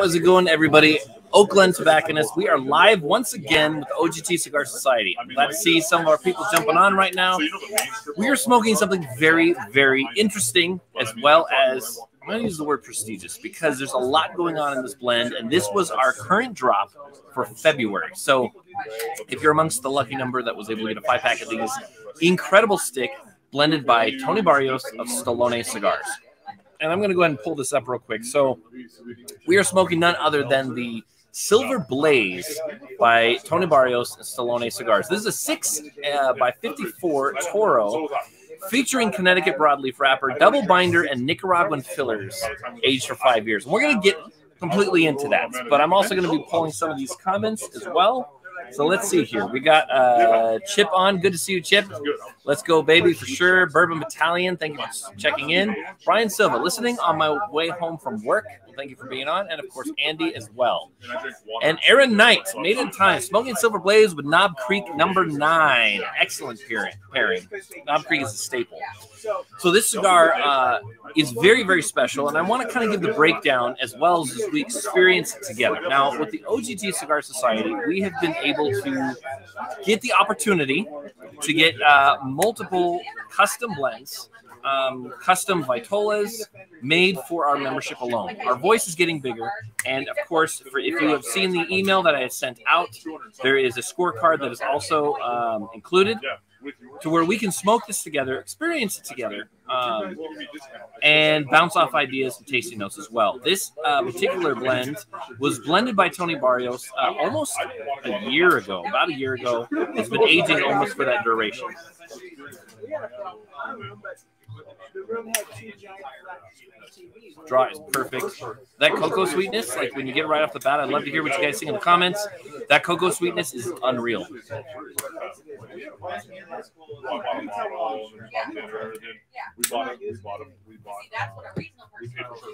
How is it going, everybody? Oak Glen Tobacconist. We are live once again with OGT Cigar Society. I'm glad to see some of our people jumping on right now. We are smoking something very, very interesting, as well as I'm going to use the word prestigious because there's a lot going on in this blend, and this was our current drop for February. So, if you're amongst the lucky number that was able to get a five pack of these, incredible stick blended by Tony Barrios of Stallone Cigars and I'm going to go ahead and pull this up real quick. So we are smoking none other than the Silver Blaze by Tony Barrios and Stallone Cigars. This is a 6 uh, by 54 Toro featuring Connecticut broadleaf wrapper, double binder, and Nicaraguan fillers aged for five years. And we're going to get completely into that, but I'm also going to be pulling some of these comments as well. So let's see here. We got uh, Chip on. Good to see you, Chip. Let's go, baby, for sure. Bourbon Battalion, thank you for checking in. Brian Silva, listening on my way home from work. Thank you for being on. And of course, Andy as well. And Aaron Knight, made in time. Smoking Silver Blaze with Knob Creek number nine. Excellent pairing. pairing. Knob Creek is a staple. So this cigar uh, is very, very special. And I want to kind of give the breakdown as well as we experience it together. Now, with the OGT Cigar Society, we have been able to get the opportunity to get uh, multiple custom blends um, custom Vitolas made for our membership alone. Our voice is getting bigger. And of course, for, if you have seen the email that I had sent out, there is a scorecard that is also um, included to where we can smoke this together, experience it together, um, and bounce off ideas and tasting notes as well. This uh, particular blend was blended by Tony Barrios uh, almost a year ago, about a year ago. It's been aging almost for that duration but Draw is perfect. That cocoa sweetness, like when you get right off the bat, I'd love to hear what you guys think in the comments. That cocoa sweetness is unreal.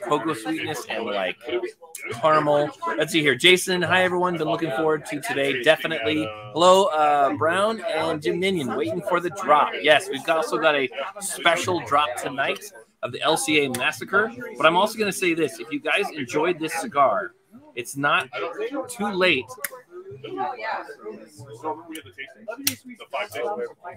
Cocoa sweetness and like caramel. Let's see here. Jason, hi everyone. Been looking forward to today. Definitely. Hello, uh, Brown and Jim Dominion. Waiting for the drop. Yes, we've also got a special drop tonight of the LCA Massacre. But I'm also going to say this: if you guys enjoyed this cigar, it's not too late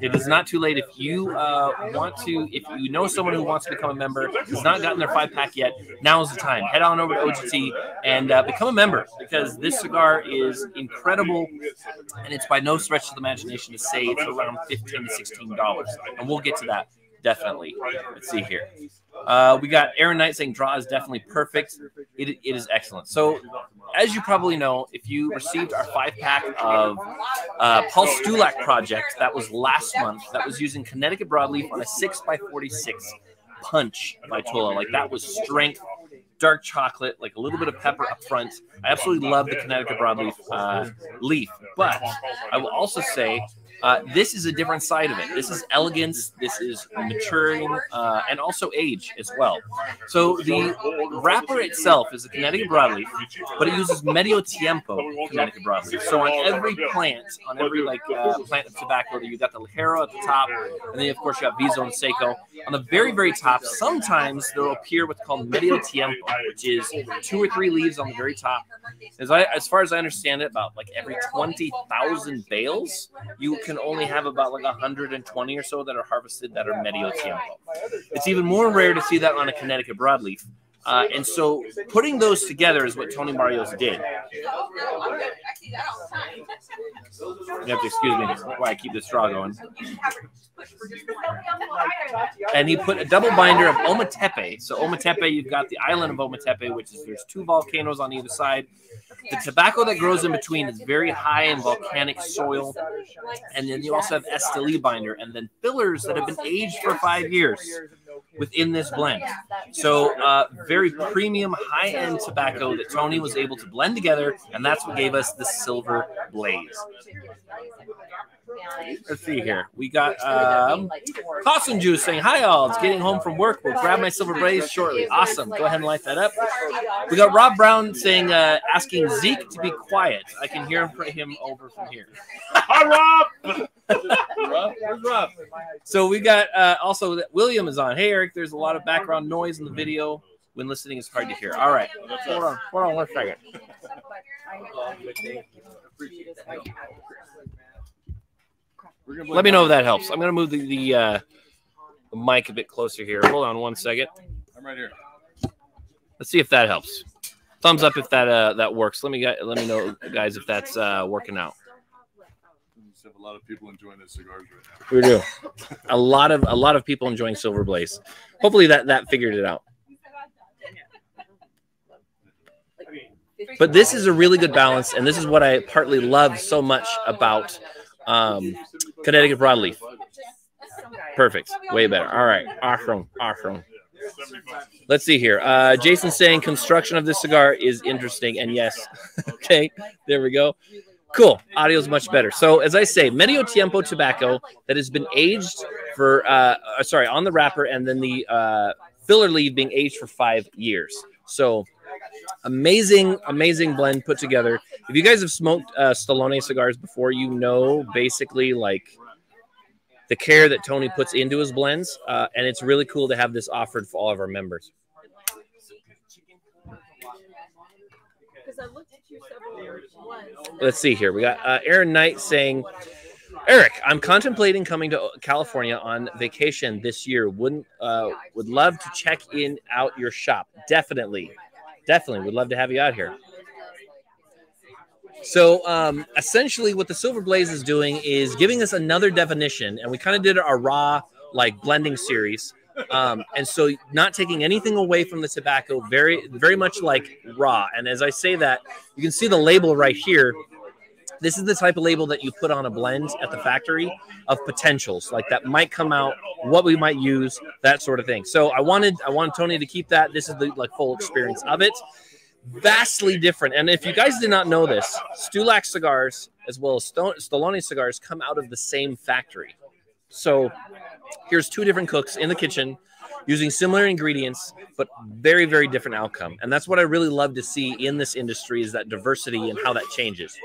it is not too late if you uh, want to. If you know someone who wants to become a member, has not gotten their five pack yet, now is the time. Head on over to OGT and uh, become a member because this cigar is incredible, and it's by no stretch of the imagination to say it's around fifteen to sixteen dollars, and we'll get to that definitely. Let's see here. Uh, we got Aaron Knight saying draw is definitely perfect. It, it is excellent. So, as you probably know, if you received our five pack of uh, Paul Stulac project that was last month, that was using Connecticut broadleaf on a six by forty six punch Vitola. Like that was strength, dark chocolate, like a little bit of pepper up front. I absolutely love the Connecticut broadleaf uh, leaf, but I will also say uh, this is a different side of it. This is elegance. This is maturing, uh, and also age as well. So the wrapper itself is a Connecticut broadleaf, but it uses medio tiempo Connecticut broadleaf. So on every plant, on every like uh, plant of tobacco, you got the ligero at the top, and then of course you got Viso and Seco. On the very very top, sometimes there will appear what's called medio tiempo, which is two or three leaves on the very top. As I, as far as I understand it, about like every twenty thousand bales, you can only have about like 120 or so that are harvested that are medio tiempo. It's even more rare to see that on a Connecticut broadleaf. Uh, and so putting those together is what Tony Barrios did. You have to excuse me while I keep the straw going. And he put a double binder of Ometepe. So Ometepe, you've got the island of Ometepe, which is there's two volcanoes on either side. The tobacco that grows in between is very high in volcanic soil. And then you also have Esteli binder and then fillers that have been aged for five years. Within this blend. So, uh, very premium, high end tobacco that Tony was able to blend together, and that's what gave us the Silver Blaze. Let's see here. We got um, Possum Juice saying, Hi, all. It's getting home from work. We'll grab my Silver Blaze shortly. Awesome. Go ahead and light that up. We got Rob Brown saying, uh, asking Zeke to be quiet. I can hear him over from here. Hi, Rob. Rob? Where's Rob? So we got uh, also William is on. Hey, Eric, there's a lot of background noise in the video. When listening, it's hard to hear. All right. Hold on. Hold on one second. Let me know if that helps. I'm going to move the, the, uh, the mic a bit closer here. Hold on one second. I'm right here. Let's see if that helps. Thumbs up if that uh, that works. Let me let me know, guys, if that's uh, working out. Have a lot of people enjoying the cigars right now. We do. a lot of a lot of people enjoying Silver Blaze. Hopefully that that figured it out. But this is a really good balance, and this is what I partly love so much about um, Connecticut broadleaf. Perfect. Way better. All right. Awesome. Awesome. Let's see here. Uh, Jason saying construction of this cigar is interesting. And yes. okay. There we go. Cool. Audio is much better. So, as I say, Medio Tiempo tobacco that has been aged for, uh, uh, sorry, on the wrapper and then the uh, filler leaf being aged for five years. So, amazing, amazing blend put together. If you guys have smoked uh, Stallone cigars before, you know basically like the care that Tony puts into his blends, uh, and it's really cool to have this offered for all of our members. Let's see here. We got uh, Aaron Knight saying, Eric, I'm contemplating coming to California on vacation this year. Wouldn't uh, would love to check in out your shop. Definitely, definitely would love to have you out here. So um, essentially, what the Silver Blaze is doing is giving us another definition, and we kind of did our raw like blending series. Um, and so, not taking anything away from the tobacco, very, very much like raw. And as I say that, you can see the label right here. This is the type of label that you put on a blend at the factory of potentials, like that might come out, what we might use, that sort of thing. So I wanted, I wanted Tony to keep that. This is the like full experience of it vastly different. And if you guys did not know this, Stulac cigars as well as Stallone cigars come out of the same factory. So here's two different cooks in the kitchen using similar ingredients, but very, very different outcome. And that's what I really love to see in this industry is that diversity and how that changes.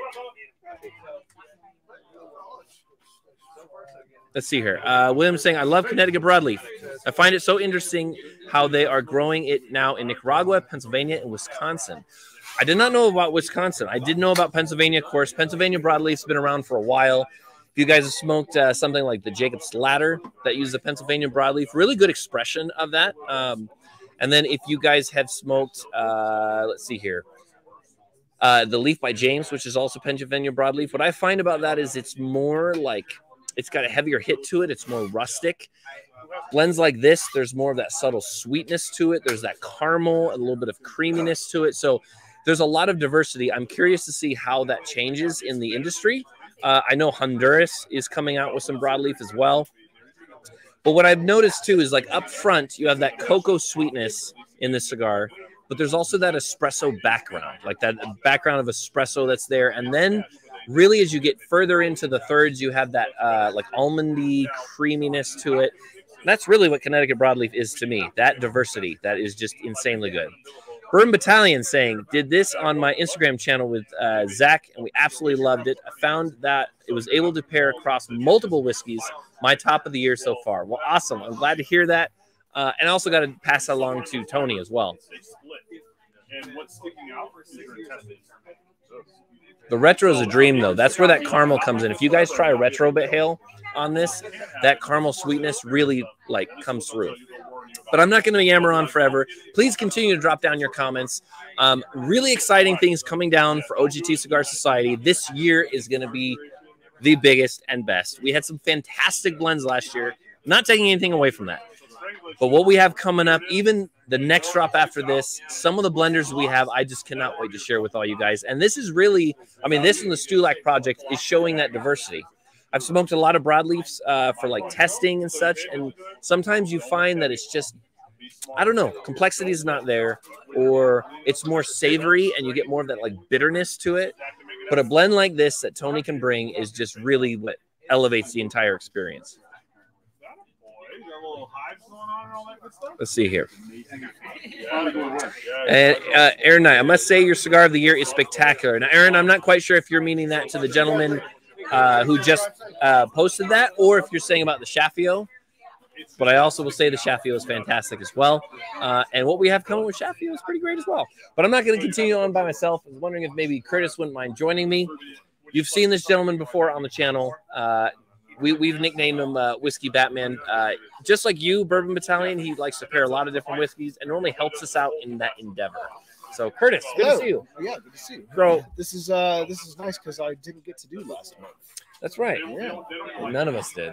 Let's see here. Uh, William saying, I love Connecticut broadleaf. I find it so interesting how they are growing it now in Nicaragua, Pennsylvania, and Wisconsin. I did not know about Wisconsin. I did know about Pennsylvania, of course. Pennsylvania broadleaf's been around for a while. If you guys have smoked uh, something like the Jacob's Ladder that uses a Pennsylvania broadleaf, really good expression of that. Um, and then if you guys have smoked, uh, let's see here, uh, the Leaf by James, which is also Pennsylvania broadleaf. What I find about that is it's more like it's got a heavier hit to it. It's more rustic. Blends like this, there's more of that subtle sweetness to it. There's that caramel, a little bit of creaminess to it. So there's a lot of diversity. I'm curious to see how that changes in the industry. Uh, I know Honduras is coming out with some broadleaf as well. But what I've noticed too is like up front, you have that cocoa sweetness in the cigar, but there's also that espresso background, like that background of espresso that's there. And then really as you get further into the thirds you have that uh, like almondy creaminess to it that's really what connecticut broadleaf is to me that diversity that is just insanely good Bourbon Battalion saying, did this on my Instagram channel with uh, Zach, and we absolutely loved it. I found that it was able to pair across multiple whiskeys, my top of the year so far. Well, awesome. I'm glad to hear that. Uh, and I also got to pass that along to Tony as well. The retro is a dream, though. That's where that caramel comes in. If you guys try a retro bit hail on this, that caramel sweetness really like comes through. But I'm not going to yammer on forever. Please continue to drop down your comments. Um, really exciting things coming down for OGT Cigar Society. This year is going to be the biggest and best. We had some fantastic blends last year. Not taking anything away from that. But what we have coming up, even the next drop after this, some of the blenders we have, I just cannot wait to share with all you guys. And this is really, I mean, this and the Stulac project is showing that diversity. I've smoked a lot of broadleafs uh, for like testing and such, and sometimes you find that it's just I don't know, complexity is not there, or it's more savory and you get more of that like bitterness to it. But a blend like this that Tony can bring is just really what elevates the entire experience. Let's see here. And uh, Aaron I must say your cigar of the year is spectacular. Now, Aaron, I'm not quite sure if you're meaning that to the gentleman uh, who just uh, posted that, or if you're saying about the Shafio. But I also will say the Shafio is fantastic as well. Uh, and what we have coming with Shafio is pretty great as well. But I'm not going to continue on by myself. I was wondering if maybe Curtis wouldn't mind joining me. You've seen this gentleman before on the channel. Uh, we, we've nicknamed him uh, Whiskey Batman. Uh, just like you, Bourbon Battalion, he likes to pair a lot of different whiskeys and normally helps us out in that endeavor. So, Curtis, good Hello. to see you. Yeah, good to see you. Bro, This is uh this is nice because I didn't get to do last month. that's right. Yeah. None of us did.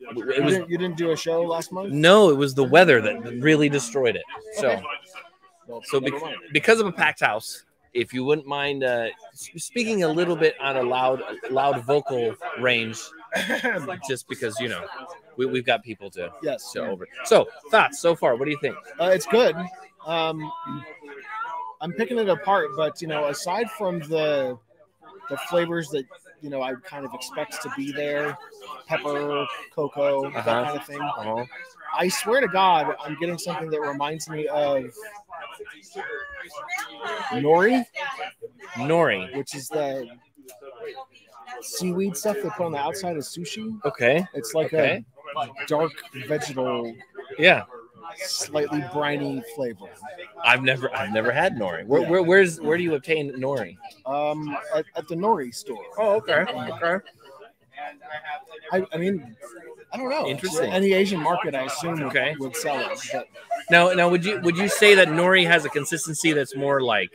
It You was didn't, you didn't do a show last month? no, it was the weather that really destroyed it. So, Okay. Well, so because of a packed house, if you wouldn't mind uh, speaking a little bit on a loud, loud vocal range, just because you know we, we've got people to yes. to over. So thoughts so far? What do you think? Uh, it's good. Um, I'm picking it apart, but you know, aside from the the flavors that you know I kind of expect to be there, pepper, cocoa, that Uh-huh. kind of thing. Uh-huh. I swear to God, I'm getting something that reminds me of nori, Nori. which is the seaweed stuff they put on the outside of sushi. Okay. It's like Okay. a dark vegetal, Yeah. Slightly briny flavor. I've never I've never had nori. Where, Yeah. where where's where do you obtain nori? Um, at, at the nori store. Oh, okay. Okay. I, I mean, I don't know. Interesting. Any Asian market, I assume, would, Okay. would sell it. But Now now would you would you say that nori has a consistency that's more like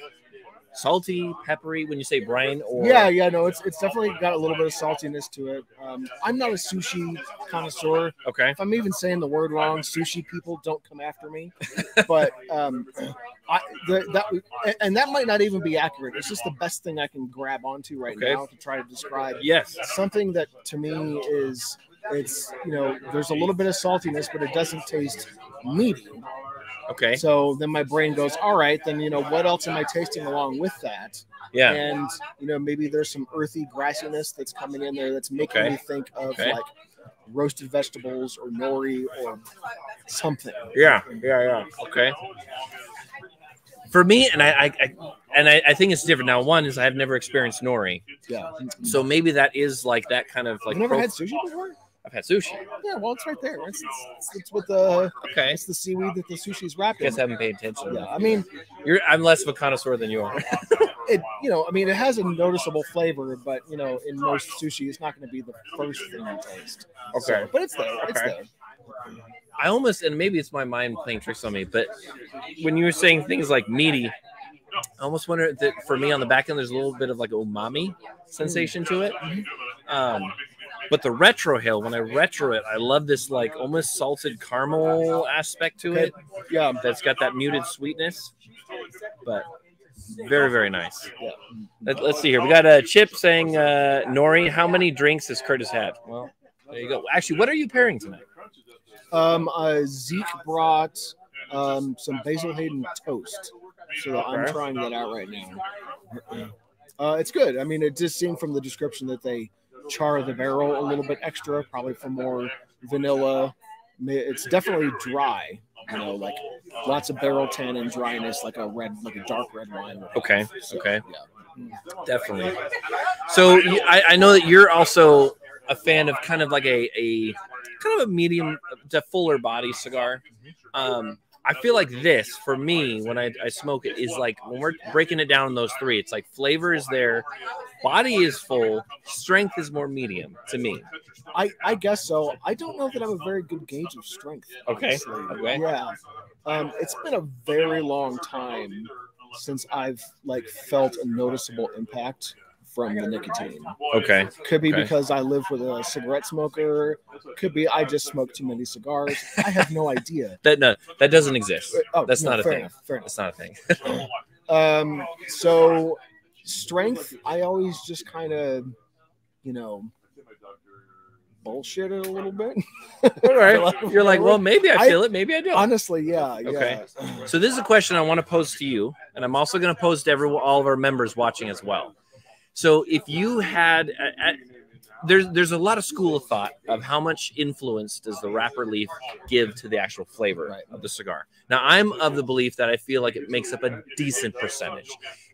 salty, peppery when you say brine or yeah, yeah, no, it's it's definitely got a little bit of saltiness to it. Um, I'm not a sushi connoisseur. Okay. If I'm even saying the word wrong, sushi people don't come after me. But um, I the, that and that might not even be accurate. It's just the best thing I can grab onto right Okay. now to try to describe Yes. something that to me is it's you know there's a little bit of saltiness, but it doesn't taste meaty. Okay. So then my brain goes, all right, then you know what else am I tasting along with that? Yeah. And you know maybe there's some earthy grassiness that's coming in there that's making Okay. me think of Okay. like roasted vegetables or nori or something. Yeah, yeah, yeah. Okay. For me, and I, I, I and I, I think it's different now. One is I have never experienced nori, Yeah. Mm-hmm. so maybe that is like that kind of like. You've never had sushi before? I've had sushi. Yeah, well, it's right there. It's, it's, it's with the Okay, it's the seaweed that the sushi's wrapped I guess I haven't paid attention. Yeah, I mean, You're, I'm less of a connoisseur than you are. it you know, I mean, it has a noticeable flavor, but you know, in most sushi, it's not going to be the first thing you taste. Okay. So, but it's there. It's Okay. there. I almost, and maybe it's my mind playing tricks on me, but when you were saying things like meaty, I almost wonder that for me on the back end, there's a little bit of like umami sensation to it. Um, but the retrohale, when I retro it, I love this like almost salted caramel aspect to it. Yeah. That's got that muted sweetness, but very very nice. Yeah. Let, us see here. We got a chip saying, uh, "Nori, how many drinks has Curtis had?" Well, there you go. Actually, what are you pairing tonight? Um, uh, Zeke brought um, some Basil Hayden toast, so I'm trying that out right now. Uh, it's good. I mean, it just seemed from the description that they char the barrel a little bit extra, probably for more vanilla. It's definitely dry, you know, like lots of barrel tannin dryness, like a red, like a dark red wine. Okay. So, Okay. Yeah. Definitely. So I, I know that you're also a fan of kind of like a, a kind of a medium to fuller body cigar. Um, I feel like this for me when I, I smoke it is like when we're breaking it down in those three, it's like flavor is there, body is full, strength is more medium to me. I, I guess so. I don't know that I'm a very good gauge of strength. Okay. Okay. Yeah. Um, it's been a very long time since I've like felt a noticeable impact from the nicotine. Okay. Could be Okay. because I live with a cigarette smoker. Could be I just smoke too many cigars. I have no idea. That no, that doesn't exist. Oh, That's no, not a fair thing. Enough, fair enough. That's not a thing. Um, so strength, I always just kind of, you know, bullshit it a little bit. All right. You're like, well, maybe I feel it, maybe I don't. Honestly, yeah. Okay. Yeah. So this is a question I want to pose to you, and I'm also going to pose to every all of our members watching as well. So if you had, uh, uh, there's there's a lot of school of thought of how much influence does the wrapper leaf give to the actual flavor Right. of the cigar. Now I'm of the belief that I feel like it makes up a decent percentage.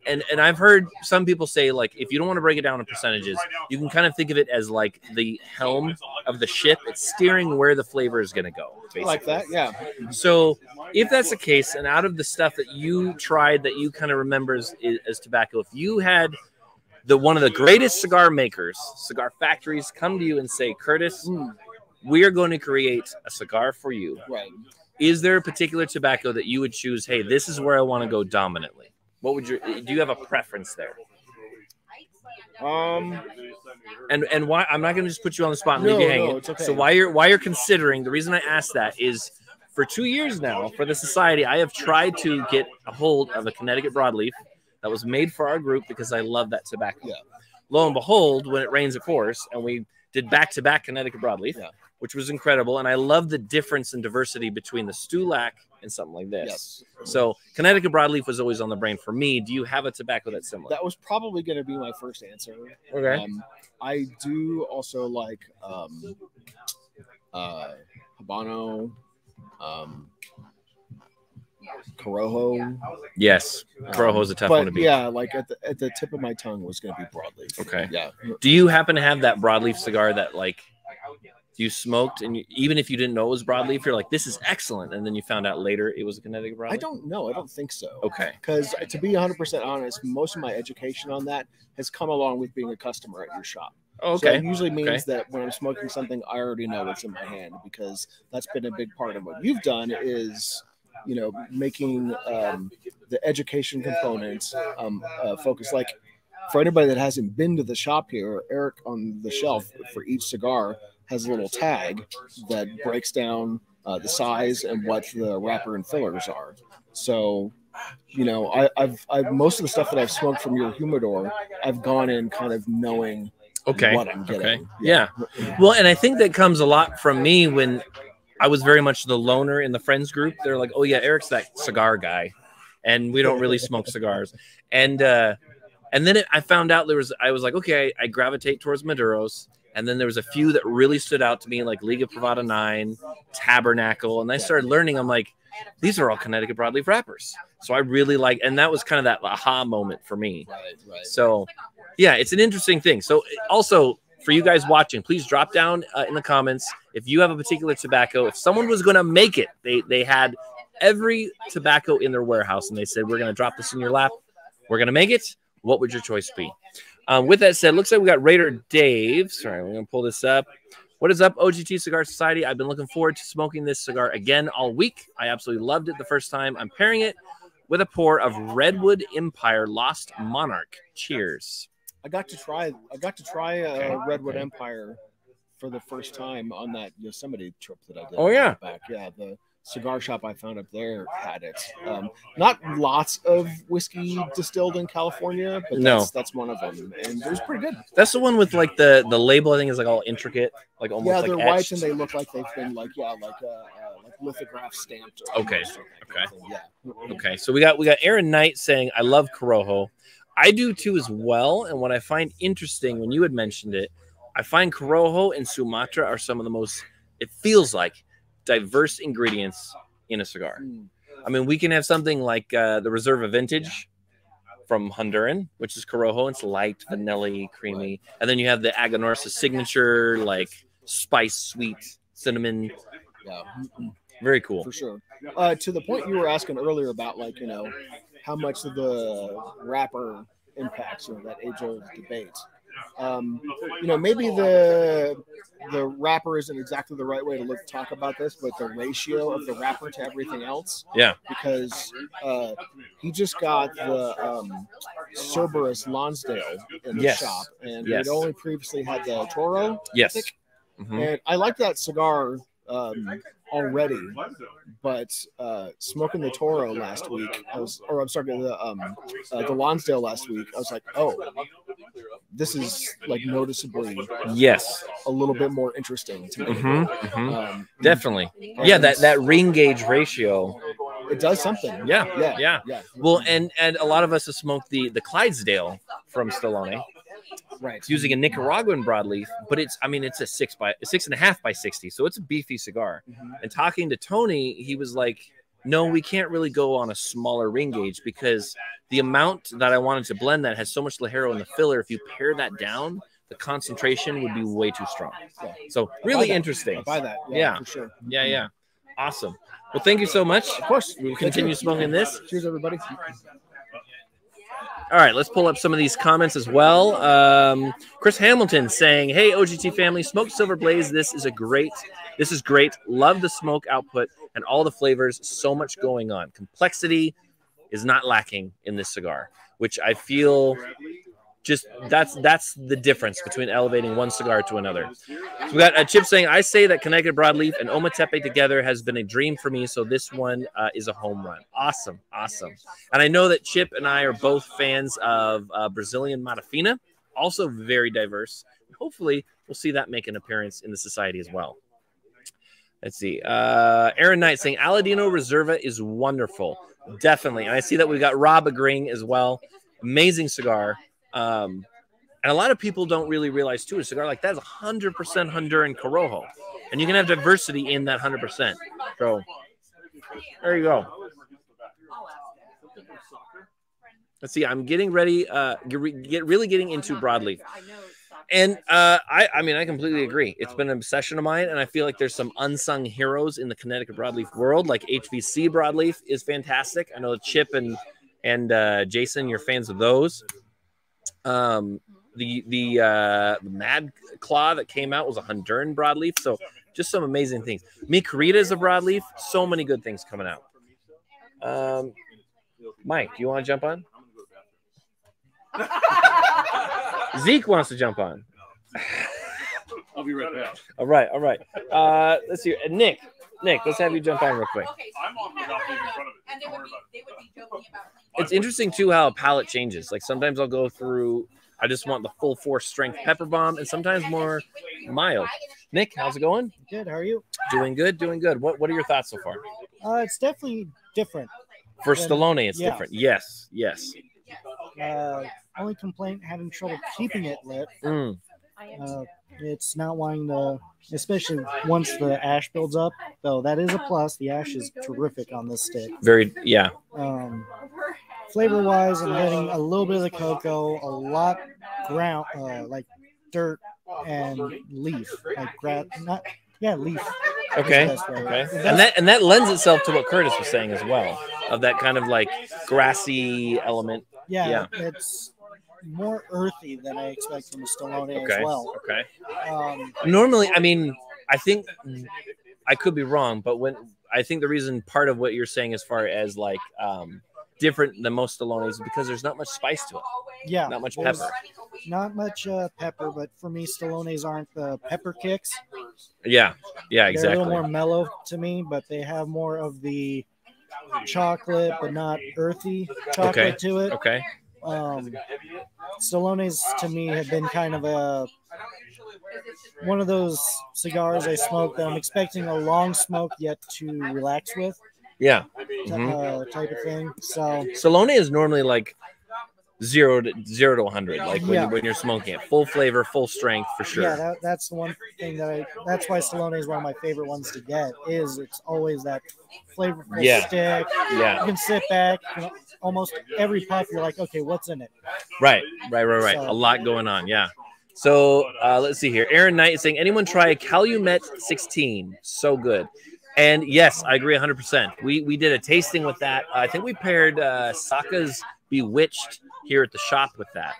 And and I've heard some people say like if you don't want to break it down in percentages, you can kind of think of it as like the helm of the ship. It's steering where the flavor is going to go. I like that. Yeah. So, if that's the case, and out of the stuff that you tried that you kind of remember as, as tobacco, if you had the one of the greatest cigar makers, cigar factories, come to you and say, Curtis, Mm, we are going to create a cigar for you. right. Is there a particular tobacco that you would choose? Hey, this is where I want to go dominantly. What would you Do you have a preference there? Um. And and why? I'm not going to just put you on the spot and No, leave you no, hanging. it's okay. So why you're why you're considering? The reason I asked that is for two years now for the society, I have tried to get a hold of a Connecticut broadleaf that was made for our group because I love that tobacco. Yeah. Lo and behold, when it rains, of course, and we did back to back Connecticut broadleaf, Yeah. which was incredible. And I love the difference and diversity between the Stulac and something like this. Yes. So Connecticut broadleaf was always on the brain for me. Do you have a tobacco that's similar? That was probably going to be my first answer. okay. Um, I do also like um, uh, Habano, um, Corojo. yes. Corojo's a tough but one to beat. yeah, like at the at the tip of my tongue was going to be broadleaf. Okay. Yeah. Do you happen to have that broadleaf cigar that like you smoked and you, even if you didn't know it was broadleaf, you're like, this is excellent, and then you found out later it was a Connecticut broadleaf. I don't know. I don't think so. Okay. Because uh, to be 100% honest, most of my education on that has come along with being a customer at your shop. Oh, So it usually means that when I'm smoking something, I already know what's in my hand because that's been a big part of what you've done is, you know, making um, the education components um, uh, focus. Like for anybody that hasn't been to the shop here, Eric on the shelf for each cigar has a little tag that breaks down uh, the size and what the wrapper and fillers are. So, you know, I, I've, I've most of the stuff that I've smoked from your humidor, I've gone in kind of knowing Okay. what I'm getting. Okay. Yeah. Well, and I think that comes a lot from me when I was very much the loner in the friends group. They're like, "Oh yeah, Eric's that cigar guy," and we don't really smoke cigars. And uh, and then it, I found out there was I was like, okay, I gravitate towards Maduros. And then there was a few that really stood out to me, like Liga Privada Nine, Tabernacle, and I started learning. I'm like, these are all Connecticut broadleaf wrappers. So I really like, and that was kind of that aha moment for me. Right, right. So, yeah, it's an interesting thing. So, also for you guys watching, please drop down uh, in the comments if you have a particular tobacco. If someone was going to make it, they they had every tobacco in their warehouse, and they said, "We're going to drop this in your lap. We're going to make it." What would your choice be? Um, with that said, looks like we got Raider Dave. Sorry, we're going to pull this up. What is up, OGT Cigar Society? I've been looking forward to smoking this cigar again all week. I absolutely loved it the first time. I'm pairing it with a pour of Redwood Empire Lost Monarch. Cheers. I got to try. I got to try uh, Okay, Redwood okay. Empire for the first time on that Yosemite trip that I did. Oh, yeah. back yeah. The cigar shop I found up there had it. Um, not lots of whiskey distilled in California, but No. that's, that's one of them, and it was pretty good. That's the one with like the the label. I think is like all intricate, like almost yeah, like they're etched. white and they look like they've been like yeah, like uh, uh like lithograph stamped. Okay, almost, or that kind of thing, Yeah. Okay, so we got we got Aaron Knight saying I love Corojo. I do too as well. And what I find interesting when you had mentioned it, I find Corojo and Sumatra are some of the most. It feels like diverse ingredients in a cigar. I mean, we can have something like uh, the Reserva Vintage from Honduran, which is Corojo. It's light, vanilla, creamy, and then you have the Aganorsa signature, like spice, sweet, cinnamon. Yeah. Very cool. for sure. Uh, to the point you were asking earlier about like you know how much of the wrapper impacts you know that age old debate. Um, you know maybe the the rapper isn't exactly the right way to look talk about this, but the ratio of the rapper to everything else. Yeah. Because uh, he just got the um, Cerberus Lonsdale in the Yes. shop, and Yes. he'd only previously had the Toro. Yes. think. Mhm. And I like that cigar um, already, but uh, smoking the Toro last week, I was, or I'm sorry, the um, uh, the Lonsdale last week, I was like, oh, this is like noticeably Yes, a little bit more interesting to me. Mhm, mhm. Um, definitely. Yeah, that that ring gauge ratio. it does something. Yeah, Yeah, yeah. yeah. Well, and and a lot of us have smoked the the Clydesdale from Stallone. Right. It's using a Nicaraguan broadleaf, but it's I mean it's a six by six and a half by sixty, so it's a beefy cigar. Mhm. And talking to Tony, he was like, "No, we can't really go on a smaller ring gauge because the amount that I wanted to blend that has so much Ligero in the filler. If you pare that down, the concentration would be way too strong. Yeah. So really interesting. Buy that. Yeah, Yeah. for sure. Yeah, yeah, awesome. Well, thank you so much. Of course. We'll continue smoking this. Cheers, everybody. All right, let's pull up some of these comments as well. Um, Chris Hamilton saying, "Hey OGT family, smoked silver blaze. This is a great. This is great. Love the smoke output and all the flavors. So much going on. Complexity is not lacking in this cigar, which I feel just that's that's the difference between elevating one cigar to another. So we got a chip saying, "I say that Connecticut Broadleaf and Ometepe together has been a dream for me. So this one uh, is a home run. Awesome, awesome." And I know that Chip and I are both fans of uh, Brazilian Mata Fina, also very diverse. Hopefully, we'll see that make an appearance in the society as well. Let's see. Uh, Aaron Knight saying Aladino Reserva is wonderful. Definitely. And I see that we've got Rob agreeing as well. Amazing cigar. Um, and a lot of people don't really realize, too, a cigar like that is 100% Honduran Corojo. And you can have diversity in that 100%. So there you go. Let's see. I'm getting ready. Uh, get, re- really getting into broadleaf, and uh, I, I mean, I completely agree. It's been an obsession of mine, and I feel like there's some unsung heroes in the Connecticut broadleaf world. Like HVC broadleaf is fantastic. I know Chip and and uh, Jason, you're fans of those. Um, the the uh, the Mad Claw that came out was a Honduran broadleaf, so just some amazing things. Mi Querida is a broadleaf. So many good things coming out. Um, Mike, do you want to jump on? Zeke wants to jump on. I'll be right back. All right, all right. Uh, let's see. Uh, Nick, Nick, let's have you jump on real quick. Okay, so I'm on without being in front of it. And they would be, they would be joking about. It's interesting too how a palate changes. Like sometimes I'll go through. I just want the full force strength pepper bomb, and sometimes more mild. Nick, how's it going? Good. How are you? Doing good, doing good. What What are your thoughts so far? Uh, it's definitely different. For Yeah. Stallone, it's Yeah. different. Yes, yes. Uh, only complaint having trouble keeping it lit. Mm, Uh, it's not wanting to, especially once the ash builds up. Though that is a plus. The ash is terrific on this stick. very, yeah. Um, flavor wise, I'm getting a little bit of the cocoa, a lot ground, uh, like dirt and leaf, like gra- not yeah, leaf. Okay. Okay. And that and that lends itself to what Curtis was saying as well, of that kind of like grassy element. yeah, yeah. it's more earthy than I expect from a Stallone Okay. as well. Okay. Um, Normally, I mean, I think I could be wrong, but when I think the reason part of what you're saying as far as like um different than most Stallones is because there's not much spice to it, yeah, not much pepper. Not much uh, pepper, but for me, Stallones aren't the pepper kicks. Yeah. Yeah. exactly. They're a little more mellow to me, but they have more of the chocolate, but not earthy chocolate Okay. to it. Okay. Um, Stallones to me have been kind of a one of those cigars I smoke that I'm expecting a long smoke yet to relax with, Yeah. t- Mhm. uh, type of thing. So Stallone is normally like zero to zero to 100, like when, Yeah. when you're smoking it, full flavor, full strength for sure. yeah, that, that's the one thing that I. That's why Stallone is one of my favorite ones to get. Is it's always that flavorful Yeah. stick. yeah. You can sit back. You know, almost every puff, you're like, okay, what's in it? Right, right, right, right. So- A lot going on. Yeah. So uh, let's see here. Aaron Knight is saying, anyone try a Calumet 16? So good. And yes, I agree 100%. We we did a tasting with that. I think we paired uh, Saka's Bewitched here at the shop with that.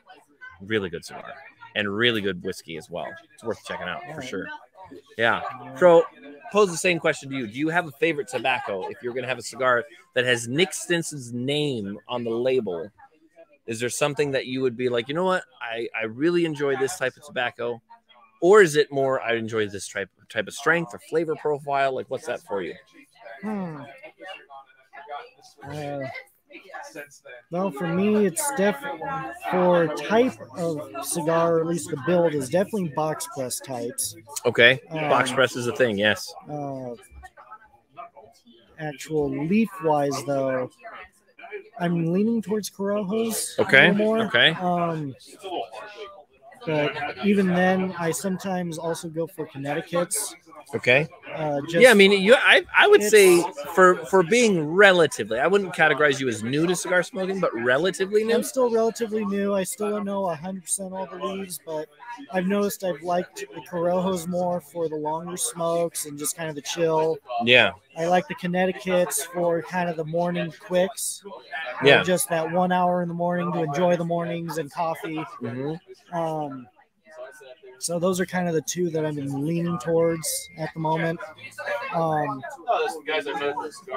Really good cigar and really good whiskey as well. It's worth checking out for sure. Yeah. So pose the same question to you. Do you have a favorite tobacco if you're going to have a cigar that has Nick Stinson's name on the label? Is there something that you would be like, you know what, I, I really enjoy this type of tobacco? Or is it more I enjoy this type type of strength or flavor profile? Like what's that for you? Hmm. Uh, Well, for me, it's definitely for type of cigar, or at least the build is definitely box press types. Okay, Um, box press is a thing. Yes. Uh, actual leaf wise, though, I'm leaning towards Corojos. Okay, more. okay. Um, but even then, I sometimes also go for Connecticut's. Okay. Uh, just, yeah, I mean, you. I I would say for for being relatively, I wouldn't categorize you as new to cigar smoking, but relatively new. I'm still relatively new. I still don't know 100% all the leaves, but I've noticed I've liked the Corojos more for the longer smokes and just kind of the chill. Yeah. I like the Connecticut's for kind of the morning quicks. Yeah. Just that one hour in the morning to enjoy the mornings and coffee. Mhm. Um, so those are kind of the two that I've been leaning towards at the moment. Um,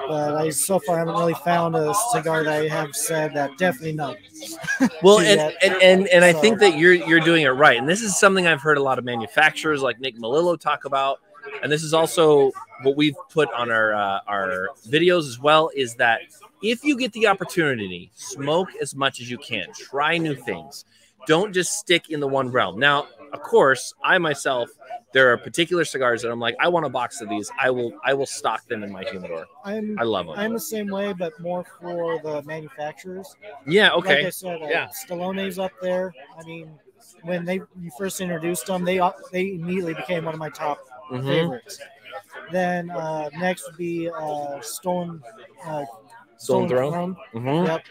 but I so far haven't really found a cigar that I have said that definitely no. Well, and, and and and I So- think that you're you're doing it right, and this is something I've heard a lot of manufacturers like Nick Melillo talk about, and this is also what we've put on our uh, our videos as well. Is that if you get the opportunity, smoke as much as you can, try new things. Don't just stick in the one realm. Now, of course, I myself, there are particular cigars that I'm like, I want a box of these. I will I will stock them in my humidor. I'm I love them. I'm the same way, but more for the manufacturers. Yeah. Okay. Like. I said, uh, Yeah. Stallone's up there. I mean, when they you first introduced them, they they immediately became one of my top Mhm. favorites. Then uh, next would be uh, Stolen uh, Stolen Throne. Mhm. Yep.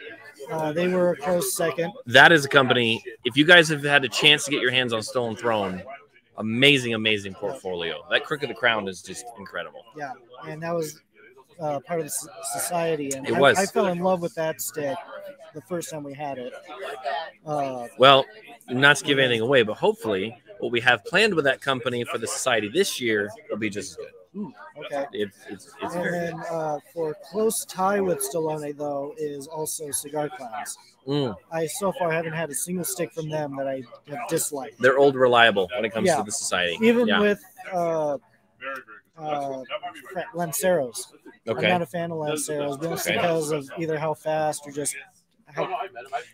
Uh, they were a close second. that is a company. If you guys have had a chance to get your hands on Stolen Throne, amazing, amazing portfolio. That Crook of the Crown is just incredible. Yeah, and that was uh, part of the society. And It I, was. I fell in love with that stick the first time we had it. Uh, Well, not to give anything away, but hopefully, what we have planned with that company for the society this year will be just as good. Okay. It's it's, it's And very then uh, for close tie with Stallone though is also Cigar Clowns. mm, I so far haven't had a single stick from them that I have disliked. they're old reliable when it comes Yeah. to the society. Even yeah. with uh, Very, very good. uh, crap, Lanceros. I'm not a fan of Lanceros just Okay. because of either how fast or just how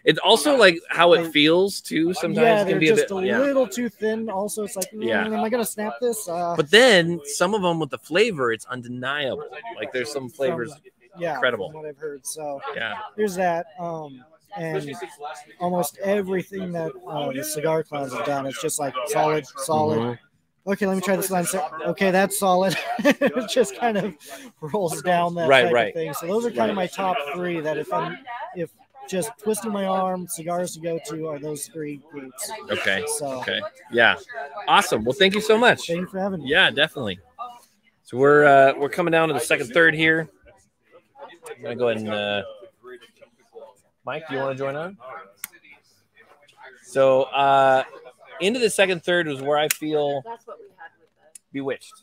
It's also like how it feels too. Sometimes yeah, it they're can be a just bit. a yeah. little too thin. Also, it's like, mm, Yeah. am I gonna snap this? Uh, But then some of them with the flavor, it's undeniable. Like there's some flavors. yeah, incredible. From what I've heard, so Yeah. there's that. Um, and almost everything that uh, the cigar clowns have done, it's just like solid, solid. Mhm. Okay, let me try this line. Okay, that's solid. it just kind of rolls down that Right, type right. of thing. So those are kind of my top three. That if I'm if just twisting my arm, cigars to go to are those three groups. Okay. So Okay. Yeah. Awesome. Well, thank you so much. thank you for having me. Yeah, definitely. So we're uh, we're coming down to the second third here. I'm gonna go ahead and uh, Mike, do you want to join on? So uh, into the second third was where I feel That's what we had with the bewitched.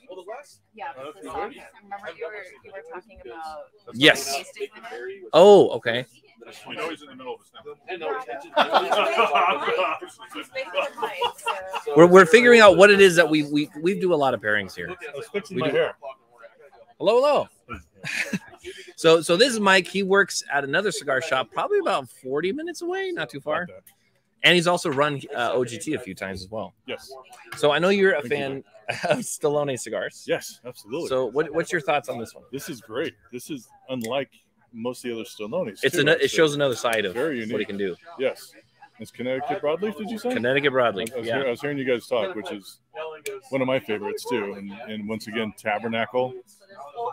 yeah. With the sauce. Remember you were you were talking about Yes. tasting with it? Oh, okay. You know he's in the middle of a He's snap. waiting for Mike, so- We're, we're figuring out what it is that we we we do a lot of pairings here. We do- hair. Hello, hello. so so this is Mike. He works at another cigar shop, probably about 40 minutes away, not too far. And he's also run uh, OGT a few times as well. Yes. So I know you're a Thank you. fan of Stallone cigars. Yes, absolutely. So what, what's your thoughts on this one? this is great. This is unlike most of the other Stallones. It's too, an, it shows another side of Very what he can do. Yes. It's Connecticut broadleaf, did you say? Connecticut broadleaf. I was, Yeah. hear- I was hearing you guys talk, which is one of my favorites too. And, and once again, Tabernacle,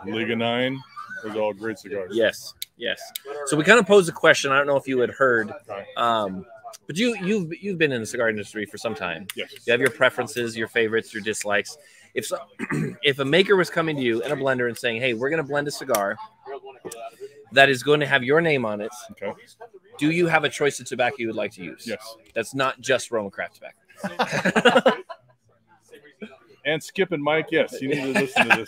Liga Nine, those are all great cigars. Yes. Yes. So we kind of posed a question. I don't know if you had heard, um, but you you've you've been in the cigar industry for some time. Yes. You have your preferences, your favorites, your dislikes. If so, if a maker was coming to you in a blender and saying, "Hey, we're going to blend a cigar that is going to have your name on it," Okay. do you have a choice of tobacco you would like to use? Yes. That's not just Roma Craft tobacco. And Skip and Mike, yes, you need to listen to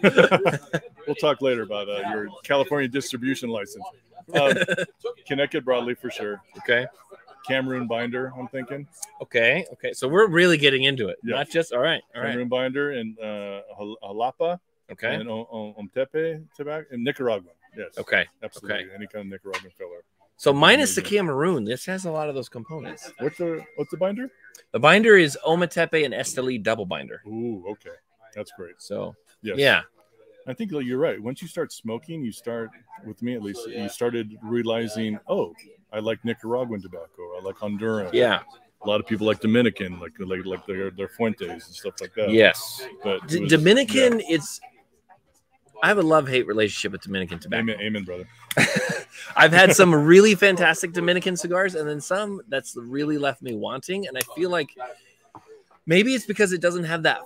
this. we'll talk later about uh, your California distribution license. Um, Connecticut broadleaf for sure. okay. Cameroon binder, I'm thinking. Okay. Okay. So we're really getting into it. Yeah. Not just all right. All right. Cameroon binder and uh, Jalapa Okay. and Omtepe tobacco and Nicaragua. Yes. Okay. Absolutely. Any kind of Nicaraguan filler. So minus the Cameroon, this has a lot of those components. What's the what's the binder? The binder is Ometepe and Esteli double binder. Ooh, okay. That's great. So Yes. yeah, I think you're right. Once you start smoking, you start with me at least. You started realizing, oh, I like Nicaraguan tobacco. I like Honduran. yeah, A lot of people like Dominican, like like like their their Fuentes and stuff like that. yes. But D- was- Dominican, it's. I have a love hate relationship with Dominican tobacco. Amen, amen, brother. I've had some really fantastic Dominican cigars, and then some that's really left me wanting. And I feel like maybe it's because it doesn't have that.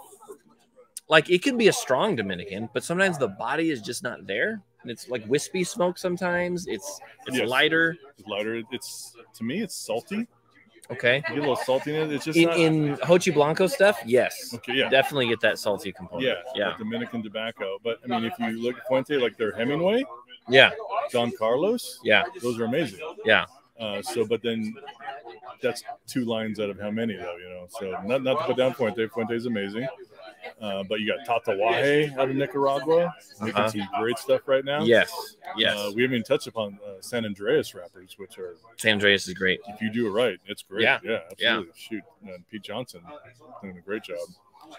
Like it could be a strong Dominican, but sometimes the body is just not there. And it's like wispy smoke. Sometimes it's it's Yes. lighter. It's lighter. It's to me, it's salty. Okay. You get a little salty in it. It's just In, not, in Jochy Blanco stuff, yes, okay. Yeah. definitely get that salty component. Yeah, yeah, like Dominican tobacco. But I mean, if you look at Fuente, like their Hemingway, yeah, Don Carlos, yeah, those are amazing. yeah. Uh, so, but then that's two lines out of how many though, you know? So not, not to put down Fuente. Fuente is amazing. Uh, but you got Tatuaje out of Nicaragua, making Uh-huh. some great stuff right now. Yes, yes. Uh, we haven't even touched upon uh, San Andreas wrappers, which are, San Andreas is great. if you do it right, it's great. Yeah. yeah, Yeah. absolutely. Shoot, and Pete Johnson doing a great job.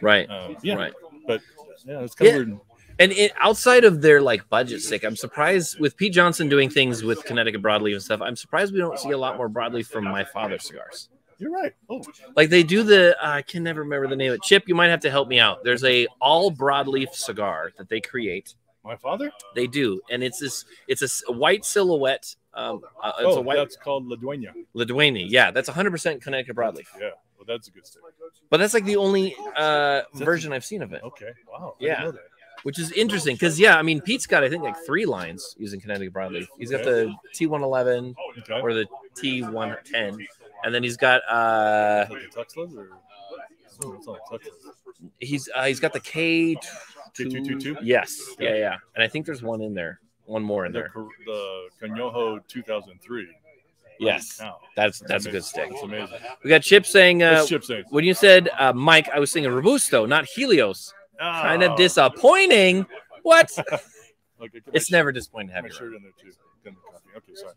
Right, Um, yeah, right. but yeah, it's kind Yeah. of weird. And it, outside of their like budget sake, I'm surprised with Pete Johnson doing things with Connecticut broadleaf and stuff. I'm surprised we don't see a lot more broadleaf from my father cigars. You're right. Oh, Like they do the uh, I can never remember the name of it. Chip, you might have to help me out. There's a all broadleaf cigar that they create. my father? They do, and it's this. It's a white silhouette. Um, uh, it's oh, a white that's called La Dueña. Ladueni. Yeah, that's 100% Connecticut broadleaf. Yeah, well, that's a good stick. But that's like the only uh, version I've seen of it, Okay, wow. I Yeah. didn't know that. which is interesting because yeah, I mean Pete's got I think like three lines using Connecticut broadleaf. He's got the T111 Okay. or the T110, and then he's got uh Is that the or? Oh, it's he's uh, he's got the K K222? Yes, yeah, yeah, and I think there's one in there, one more in The, there. The Cojonu 2003. Yes, Wow. that's that's a good amazing. stick. It's amazing. We got Chip saying uh, Chip saying? when you said uh, Mike, I was thinking Robusto, not Helios. Kind of Oh. disappointing. What? Okay, it's my, never disappointing to have my you. shirt in there too. Okay, sorry.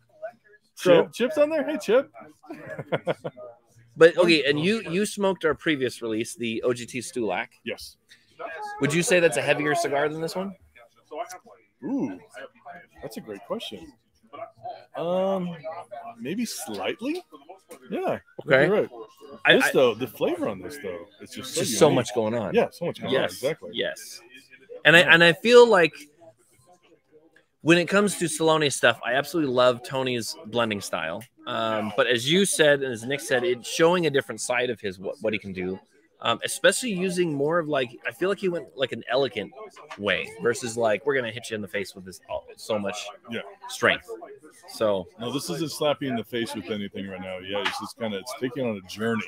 So- Chip, Chip's on there. Hey, Chip. But okay, and you you smoked our previous release, the OGT Stulac. yes. Would you say that's a heavier cigar than this one? Ooh, that's a great question. Um, maybe slightly. Yeah. Okay. Right. I, This I, though, the flavor on this though, it's just so, just so much going on. Yeah, so much going on. Yes. Exactly. Yes. And I and I feel like when it comes to Stallone stuff, I absolutely love Tony's blending style. Um, but as you said, and as Nick said, it's showing a different side of his what, what he can do. Um, especially using more of like I feel like he went like an elegant way versus like we're gonna hit you in the face with this all, so much Yeah. strength. So No, this isn't slapping in the face with anything right now. Yeah, it's just kind of it's taking on a journey,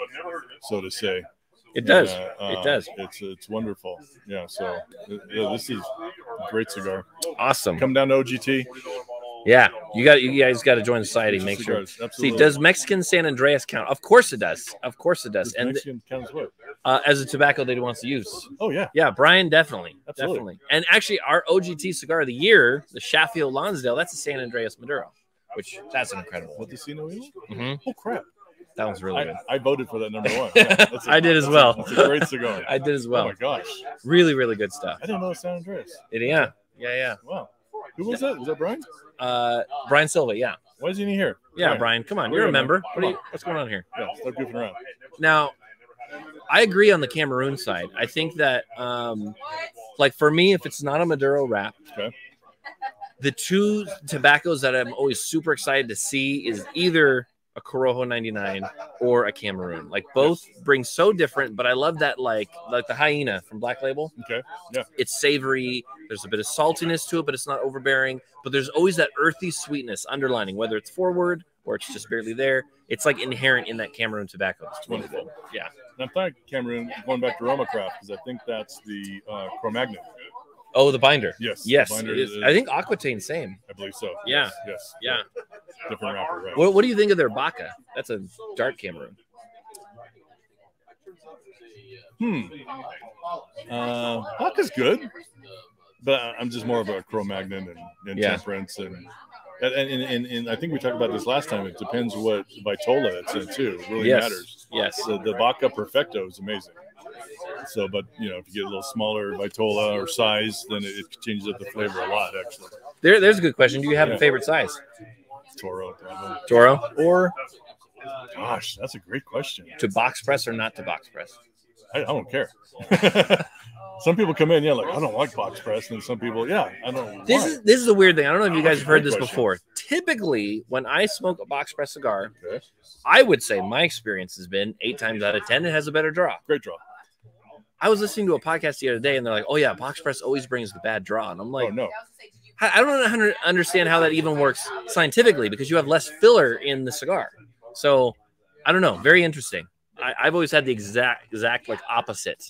so to say. It does. Yeah, it uh, does. It's it's wonderful. Yeah. So yeah, this is a great cigar. Awesome. Come down to OGT. Yeah, you got you guys got to join the society. Make sure. Cigars, See, does Mexican San Andreas count? Of course it does. Of course it does. Does And Mexican count as what? uh, as a tobacco that he wants to use. Oh yeah. Yeah, Brian, definitely, Absolutely. definitely. And actually, our OGT cigar of the year, the Sheffield Lonsdale, that's a San Andreas Maduro, which that's incredible. What the Evil? Mhm. Oh crap! That was really good. I, I voted for that number one. Yeah, that's a- I did as that's a- well. A great cigar. I did as well. Oh my gosh! Really, really good stuff. I didn't know it was San Andreas. It- yeah, yeah, yeah. Wow. Who was that? Was that Brian? Uh, Brian Silva, yeah, Why isn't he here? yeah. Brian, come on, Where you're a you at, man? member. What are you, what's going on here? Yeah, stop goofing around. Now, I agree on the Cameroon side. I think that, um, like for me, if it's not a Maduro wrap, Okay. the two tobaccos that I'm always super excited to see is either a Corojo 99 or a Cameroon. Like both bring so different, but I love that like like the hyena from Black Label. Okay. Yeah. It's savory. There's a bit of saltiness to it, but it's not overbearing. But there's always that earthy sweetness underlining, whether it's forward or it's just barely there. It's like inherent in that Cameroon tobacco. It's wonderful. Yeah. And I'm thinking Cameroon going back to Roma Craft because I think that's the uh, Cro-Magnon. Oh, the binder. Yes. Yes, binder it is. I think Aquitaine same. I believe so. Yeah. Yes. Yeah. Different wrapper. Right. What, what do you think of their Baca? That's a dark Cameroon. Hmm. Uh, Baca's good. but I'm just more of a Cro-Magnon and, and Yeah. Temperance and and, and, and and I think we talked about this last time. It depends what Vitola it's in too. It really Yes. matters. Yes. The, the Baca Perfecto is amazing. So, but you know, if you get a little smaller Vitola or size, then it, it changes up the flavor a lot. Actually, There, there's a good question. Do you have Yeah. a favorite size? Toro. probably. Toro Or, gosh, that's a great question. to box press or not to box press? I, I don't care. some people come in, yeah, like I don't like box press, and some people, yeah, I don't. This why? is this is a weird thing. I don't know if you guys have heard this question. before. Typically, when I smoke a box press cigar, Okay. I would say my experience has been eight times out of ten it has a better draw. great draw. I was listening to a podcast the other day, and they're like, "Oh yeah, box press always brings the bad draw," and I'm like, oh no, I don't know how to understand how that even works scientifically because you have less filler in the cigar. So I don't know. Very interesting. I, I've always had the exact exact like opposite.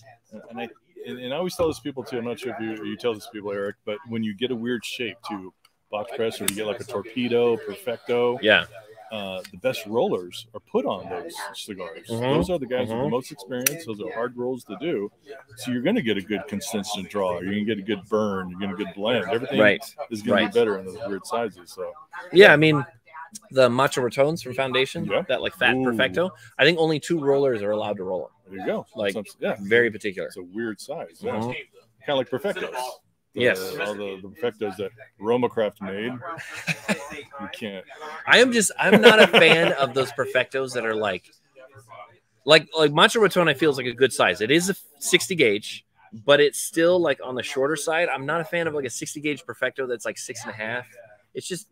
and I and, and I always tell this people too. I'm not sure if you you tell this people, Eric, but when you get a weird shape to box press, or you get like a torpedo, perfecto, Yeah. Uh, the best rollers are put on those cigars. Mhm. Those are the guys with Mhm. the most experience. Those are hard rolls to do. So you're going to get a good consistent draw. You're going to get a good burn. You're going to get a good blend. Everything Right. is going Right. to be better in those weird sizes. So Yeah. I mean, the macho ratones from Foundation, Yeah. that like fat Ooh. perfecto. I think only two rollers are allowed to roll there you go. Like, yeah, them. Very particular. it's a weird size. Yeah. Mhm. Kind of like perfectos. The- Yes. all the, the perfectos that Romacraft made. You can't. I am just I'm not a fan of those perfectos that are like like like Macho Raton feels like a good size. It is a 60 gauge, but it's still like on the shorter side. I'm not a fan of like a 60 gauge perfecto that's like six and a half. It's just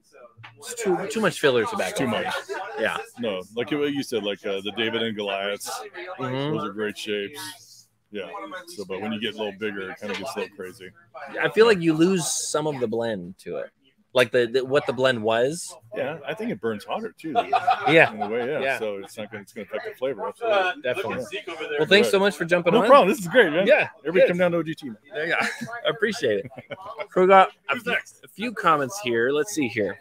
it's too too much filler tobacco. Too much. Yeah. No, like what you said, like uh, the David and Goliaths. Mhm. Those are great shapes. Yeah. So, but when you get a little bigger, it kind of gets a little crazy. I feel like you lose some of the blend to it. Like the, the what the blend was. Yeah, I think it burns hotter too. Yeah. In a way, yeah. Yeah. So it's not going. to It's going to affect the flavor. Absolutely. Definitely. Well, thanks so much for jumping No on. problem. This is great, man. Yeah. Everybody come down to OGT. Man. There you go. I appreciate it. So we got a a few comments here. Let's see here.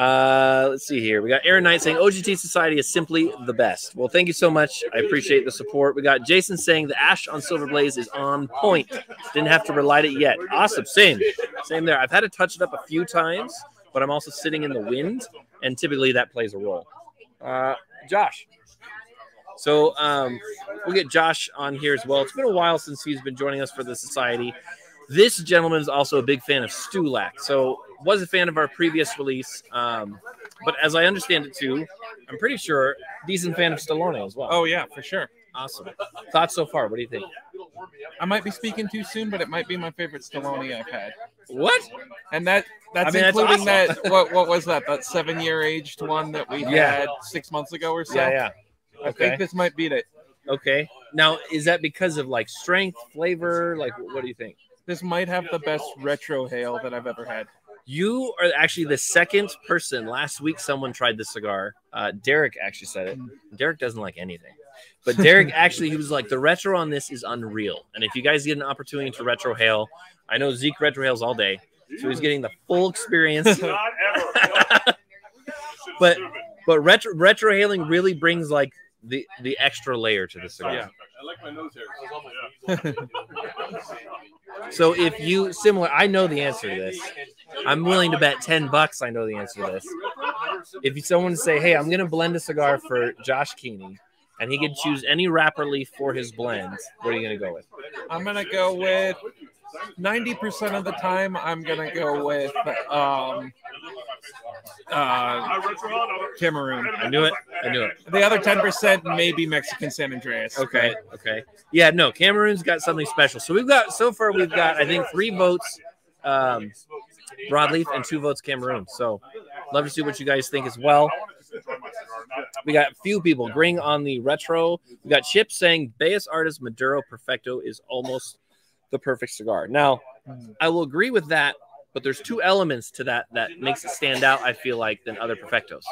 Uh, let's see here. We got Aaron Knight saying OGT Society is simply the best. Well, thank you so much. I appreciate the support. We got Jason saying the ash on Silver Blaze is on point. Didn't have to relight it yet. Awesome. Same. Same there. I've had to touch it up a few times, but I'm also sitting in the wind, and typically that plays a role. Uh, Josh. So um, we'll get Josh on here as well. It's been a while since he's been joining us for the society. This gentleman is also a big fan of Stulac, so was a fan of our previous release. Um, but as I understand it too, I'm pretty sure decent fan of Stallone as well. Oh yeah, for sure. awesome! Thoughts so far? What do you think? I might be speaking too soon, but it might be my favorite Stallone I've had. What? And that that's I mean, that's including awesome. that what what was that? That seven year aged one that we Yeah. had six months ago or so. Yeah, yeah. I Okay. think this might beat it. Okay. Now, is that because of like strength, flavor? Like, what do you think? This might have the best retrohale that I've ever had. You are actually the second person. Last week, someone tried the cigar. Uh, Derek actually said it. Derek doesn't like anything, but Derek actually he was like, the retro on this is unreal. And if you guys get an opportunity to retrohale, I know Zeke retrohales all day, so he's getting the full experience. but but retro retrohaling really brings like the the extra layer to the cigar. Yeah. I like my nose hair. So if you similar, I know the answer to this. I'm willing to bet ten bucks. I know the answer to this. If someone say, "Hey, I'm going to blend a cigar for Josh Keeney," and he could choose any wrapper leaf for his blend, what are you going to go with? I'm gonna go with ninety percent of the time. I'm gonna go with um, uh, Cameroon. I knew it. I knew it. The other ten percent maybe Mexican San Andreas. Okay. Okay. Yeah. No, Cameroon's got something special. So we've got so far we've got I think three votes, um, broadleaf and two votes Cameroon. So love to see what you guys think as well. We got a few people agreeing on the retro. We got Chip saying Bellas Artes Maduro Perfecto is almost the perfect cigar. Now, I will agree with that, but there's two elements to that that makes it stand out. I feel like than other Perfectos.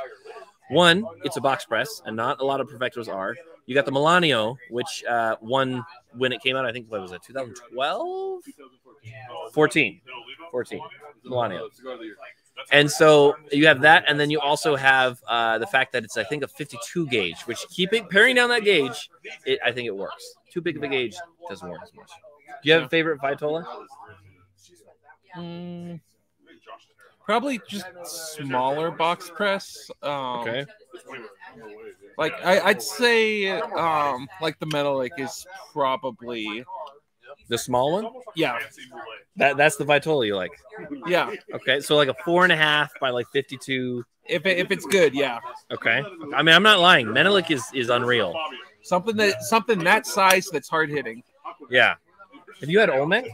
One, it's a box press, and not a lot of Perfectos are. You got the Melanio, which uh, won when it came out. I think what was it, 2012, 14, 14, Melanio. And so you have that, and then you also have uh, the fact that it's I think a 52 gauge, which keeping paring down that gauge, it, I think it works. Too big of a gauge doesn't work as much. Do you have a favorite Vitola? Mm, probably just smaller box press. Um, Okay. Like I, I'd say, um, like the Menelik is probably The small one? yeah, That that's the Vitola you like. yeah. Okay. So like a four and a half by like 52. If it, if it's good, yeah. Okay. I mean, I'm not lying. Menelik is is unreal. Something that something that size that's hard hitting. Yeah. Have you had Olmec?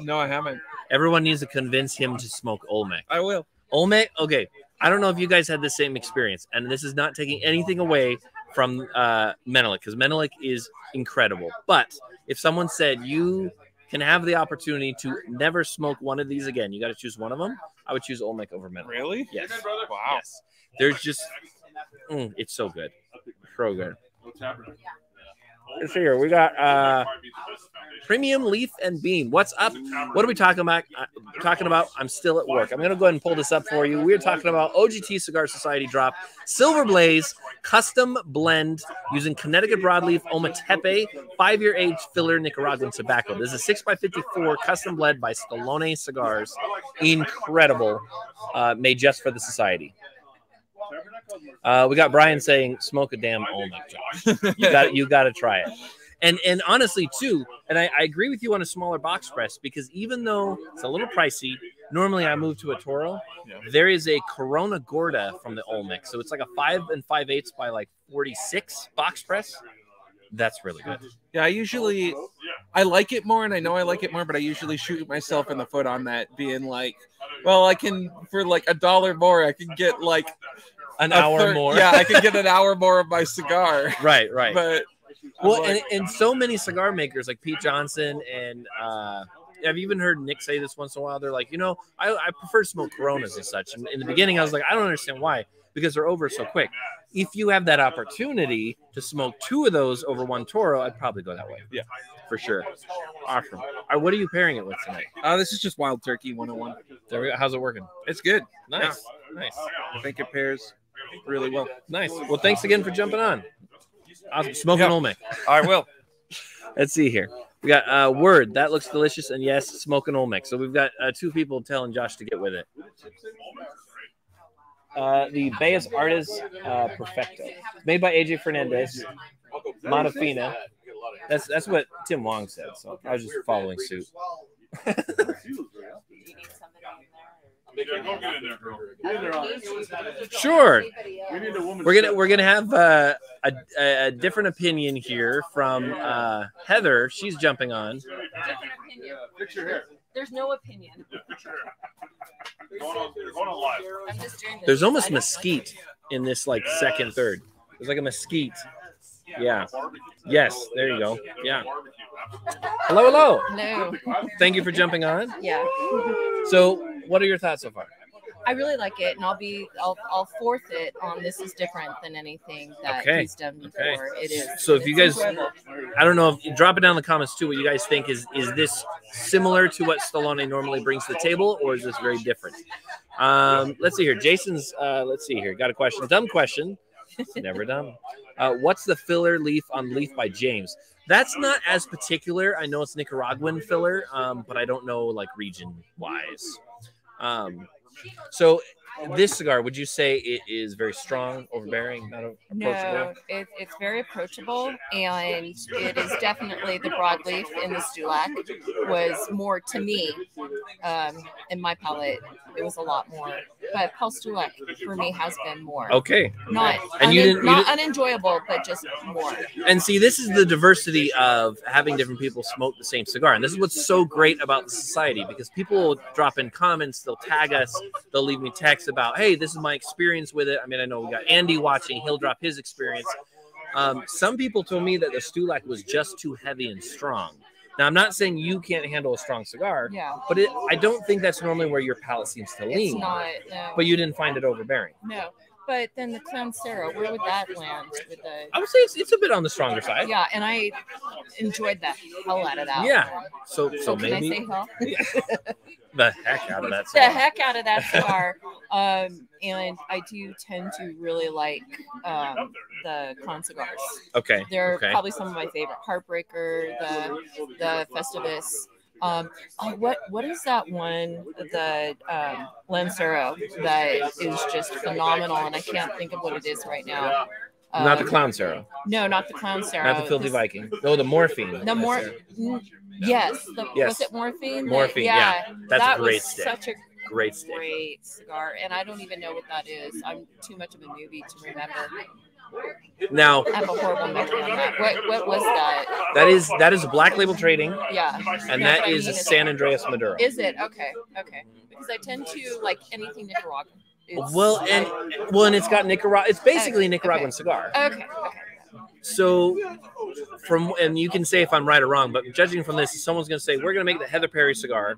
No, I haven't. Everyone needs to convince him to smoke Olmec. I will. Olmec, okay. I don't know if you guys had the same experience, and this is not taking anything away from uh, Menelik because Menelik is incredible. But if someone said you can have the opportunity to never smoke one of these again, you got to choose one of them. I would choose Olmec over Menelik. Really? Yes. Wow. Yes. There's just, mm, it's so good, so good. Here. We got uh, premium leaf and bean. What's up? What are we talking about? Uh, talking about? I'm still at work. I'm gonna go ahead and pull this up for you. We're talking about OGT Cigar Society drop Silver Blaze custom blend using Connecticut broadleaf Ometepe five year age filler Nicaraguan tobacco. This is a six x fifty-four custom blend by Stallone Cigars. Incredible, uh, made just for the society. Uh, we got Brian saying, "Smoke a damn Olmec, Josh. You got you got to try it." And and honestly, too, and I, I agree with you on a smaller box press because even though it's a little pricey, normally I move to a Toro. Yeah. There is a Corona Gorda from the Olmec, so it's like a five and five eighths by like forty six box press. That's really good. Yeah, I usually I like it more, and I know I like it more, but I usually shoot myself in the foot on that, being like, well, I can for like a dollar more, I can get like An hour third- more. Yeah, I can get an hour more of my cigar. right, right. But Well, and, and so many cigar makers like Pete Johnson and uh, I've even heard Nick say this once in a while. They're like, you know, I, I prefer to smoke Coronas and such. And in the beginning, I was like, I don't understand why, because they're over so quick. If you have that opportunity to smoke two of those over one Toro, I'd probably go that way. Yeah. for sure. Awesome. Right, what are you pairing it with tonight? uh, this is just Wild Turkey 101. There we go. How's it working? It's good. Nice, nice, I think it pairs really well. nice. Well, thanks again for jumping on. Awesome. Smoking Yeah. Olmec. All right, will. Let's see here. We got uh, word that looks delicious, and yes, smoking Olmec. So we've got uh, two people telling Josh to get with it. Uh, the Bellas Artes uh, Perfecto, made by AJ Fernandez, Mata Fina. That's that's what Tim Wong said. So I was just following suit. Sure. We're gonna we're gonna have uh, a, a a different opinion here from uh, Heather. She's jumping on. Different opinion. There's no opinion. I'm just doing this. There's almost mesquite in this like second third. There's like a mesquite. Yeah. Yes. There you go. Yeah. Hello, hello. No. Thank you for jumping on. Yeah. So, what are your thoughts so far? I really like it, and I'll be I'll I'll fourth it on this is different than anything that Okay. he's done before. Okay. It is. So if you guys- enjoyable. I don't know if drop it down in the comments too. What you guys think is is this similar to what Stallone normally brings to the table, or is this very different? Um, let's see here. Jason's. Uh, let's see here. Got a question. Dumb question. Never dumb. Uh, what's the filler leaf on Leaf by James? That's not as particular. I know it's Nicaraguan filler, um, but I don't know like region wise. Um, so this cigar, would you say it is very strong, overbearing, not approachable? No, it, it's very approachable, and it is definitely the broadleaf in the Stulac was more to me, um, in my palate. It was a lot more, but Paul Stulac for me has been more. Okay. Not And you didn't- you not didn't- unenjoyable, but just more. And see, this is the diversity of having different people smoke the same cigar. And this is what's so great about the society because people will drop in comments, they'll tag us, they'll leave me texts about, hey, this is my experience with it. I mean, I know we got Andy watching, he'll drop his experience. Um, some people told me that the Stulac was just too heavy and strong. Now, I'm not saying you can't handle a strong cigar, Yeah, but it, I don't think that's normally where your palate seems to it's lean. not. No, But you didn't find it overbearing. no. But then the Clown Sarah, where would that land with the? I would say it's, it's a bit on the stronger side. Yeah, and I enjoyed the hell out of that. Yeah. one. So, so So maybe? the heck out of that. the heck out of that cigar. um, and I do tend to really like um, the Clown cigars. Okay. They're okay. probably some of my favorite. Heartbreaker, the the Festivus. Um, oh, what what is that one? The um, Lancero that is just phenomenal, and I can't think of what it is right now. Not the Um, clown Sarah, No, not the clown Sarah. not the filthy Viking. No, the morphine. The more, mm, yes, the, Yes. was it morphine? Morphine, yeah. That's that a great was stick. such a Great stick. great cigar, and I don't even know what that is. I'm too much of a newbie to remember. Now I have a horrible memory on that. What what was that? that is that is black label trading, Yeah, and That's I is a San Andreas Maduro. Is it okay? Okay, because I tend to like anything Nicaraguan. It's- Well, and well, and it's got Nicaragua. It's basically a Nicaraguan okay. cigar. okay, okay. So, from and you can say if I'm right or wrong, but judging from this, someone's going to say we're going to make the Heather Perry cigar.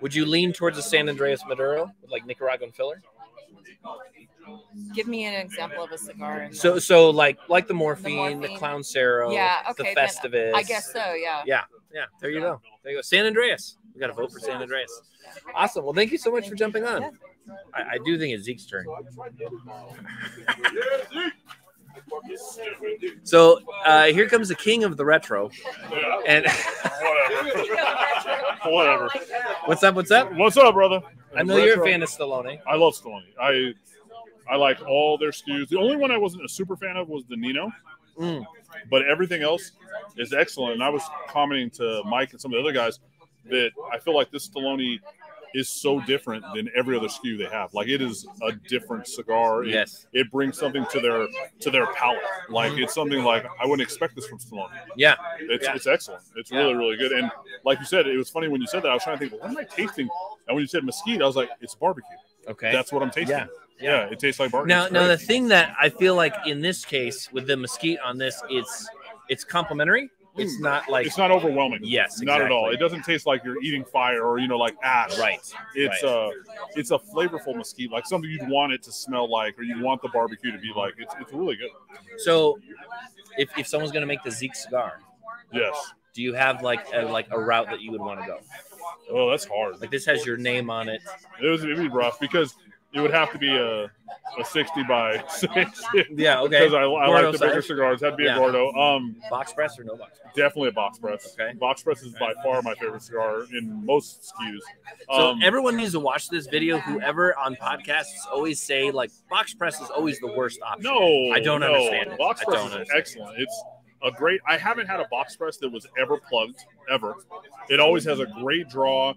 Would you lean towards the San Andreas Maduro with like Nicaraguan filler? Give me an example of a cigar. So, so like like the morphine, the, morphine. clown Cero, yeah, the okay. then Festivus. I guess so. Yeah. Yeah, yeah. There you go. There you go. San Andreas. We got to vote for San Andreas. Awesome. Well, thank you so much for jumping on. Yeah. I, I do think it's Zeke's turn. So uh, here comes the king of the retro. And Whatever. what's up? What's up? What's up, brother? I know you're a fan of Stallone. I love Stallone. I I like all their SKUs. The only one I wasn't a super fan of was the Nino, Mm. but everything else is excellent. And I was commenting to Mike and some of the other guys that I feel like this Stallone is so different than every other SKU they have. Like it is a different cigar. It, Yes. it brings something to their to their palate. Like it's something like I wouldn't expect this from Stallone. Yeah. It's Yeah. it's excellent. It's Yeah. really really good. And like you said, it was funny when you said that. I was trying to think, what am I tasting? And when you said mesquite, I was like, it's barbecue. Okay. That's what I'm tasting. Yeah. Yeah, it tastes like barbecue. Now, It's now the thing that I feel like in this case with the mesquite on this, it's it's complimentary. It's Mm. not like it's not overwhelming. yes, Not at all. It doesn't taste like you're eating fire or you know like ash. Right. It's right. uh it's a flavorful mesquite, like something you'd want it to smell like or you'd want the barbecue to be like. It's it's really good. So, if, if someone's gonna make the Zeke cigar, Yes. do you have like a, like a route that you would want to go? Oh, that's hard. Like this has your name on it. It was it'd be rough because it would have to be a a sixty by six. Yeah. Okay. Because I, I like the bigger size. cigars. That'd be Yeah. a Gordo. Um, Box press or no box? Press? definitely a box press. Okay. Box press is by far my favorite cigar in most SKUs. So Um, everyone needs to watch this video. Whoever on podcasts always say like box press is always the worst option. No, I don't no. understand it. Box I press don't is understand. excellent. It's a great. I haven't had a box press that was ever plugged ever. It always has a great draw.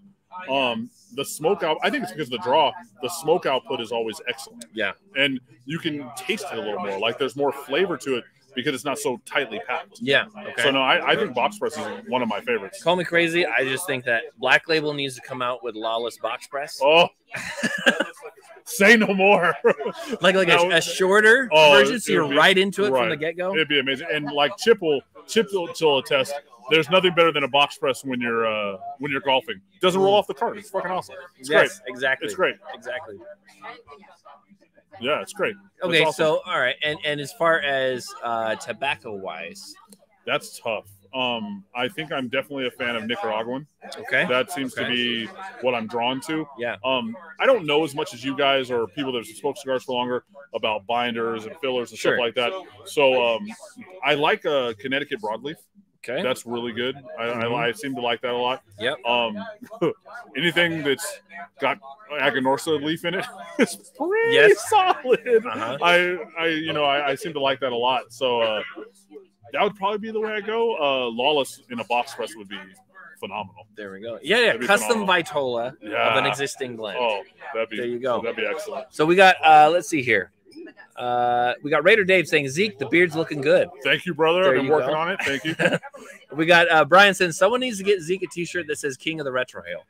Um, the smoke out. I think it's because of the draw. The smoke output is always excellent. Yeah. and you can taste it a little more. Like there's more flavor to it because it's not so tightly packed. Yeah. Okay. So no, I, I think box press is one of my favorites. Call me crazy. I just think that Black Label needs to come out with lawless box press, Oh, say no more. like like a, a shorter Oh, version, so you're be- right into it from the get go. It'd be amazing. And like Chip will Chip will, will attest. There's nothing better than a box press when you're uh, when you're golfing. It doesn't roll off the cart. It's fucking awesome. It's yes, exactly. It's great. Exactly. Yeah, it's great. It's Okay, awesome. so all right, and and as far as uh, tobacco wise, that's tough. Um, I think I'm definitely a fan of Nicaraguan. okay, That seems to be what I'm drawn to. yeah, Um, I don't know as much as you guys or people that have smoked cigars for longer about binders and fillers and Sure. stuff like that. So um, I like a Connecticut broadleaf. Okay, That's really good. I, Mhm. I, I seem to like that a lot. Yep. Um, anything that's got Aganorsa leaf in it is pretty Yes. solid. Uh-huh. I, I, you know, I, I seem to like that a lot. So uh, that would probably be the way I go. Uh, Lawless in a box press would be phenomenal. there we go. Yeah, yeah, custom phenomenal. Vitola of an existing blend. Oh, that'd be There you go. That'd be excellent. So we got, uh, let's see here. Uh, we got Raider Dave saying Zeke, the beard's looking good. Thank you, brother. There I've been working go. on it. Thank you. We got uh, Brian saying someone needs to get Zeke a T-shirt that says King of the Retrohale.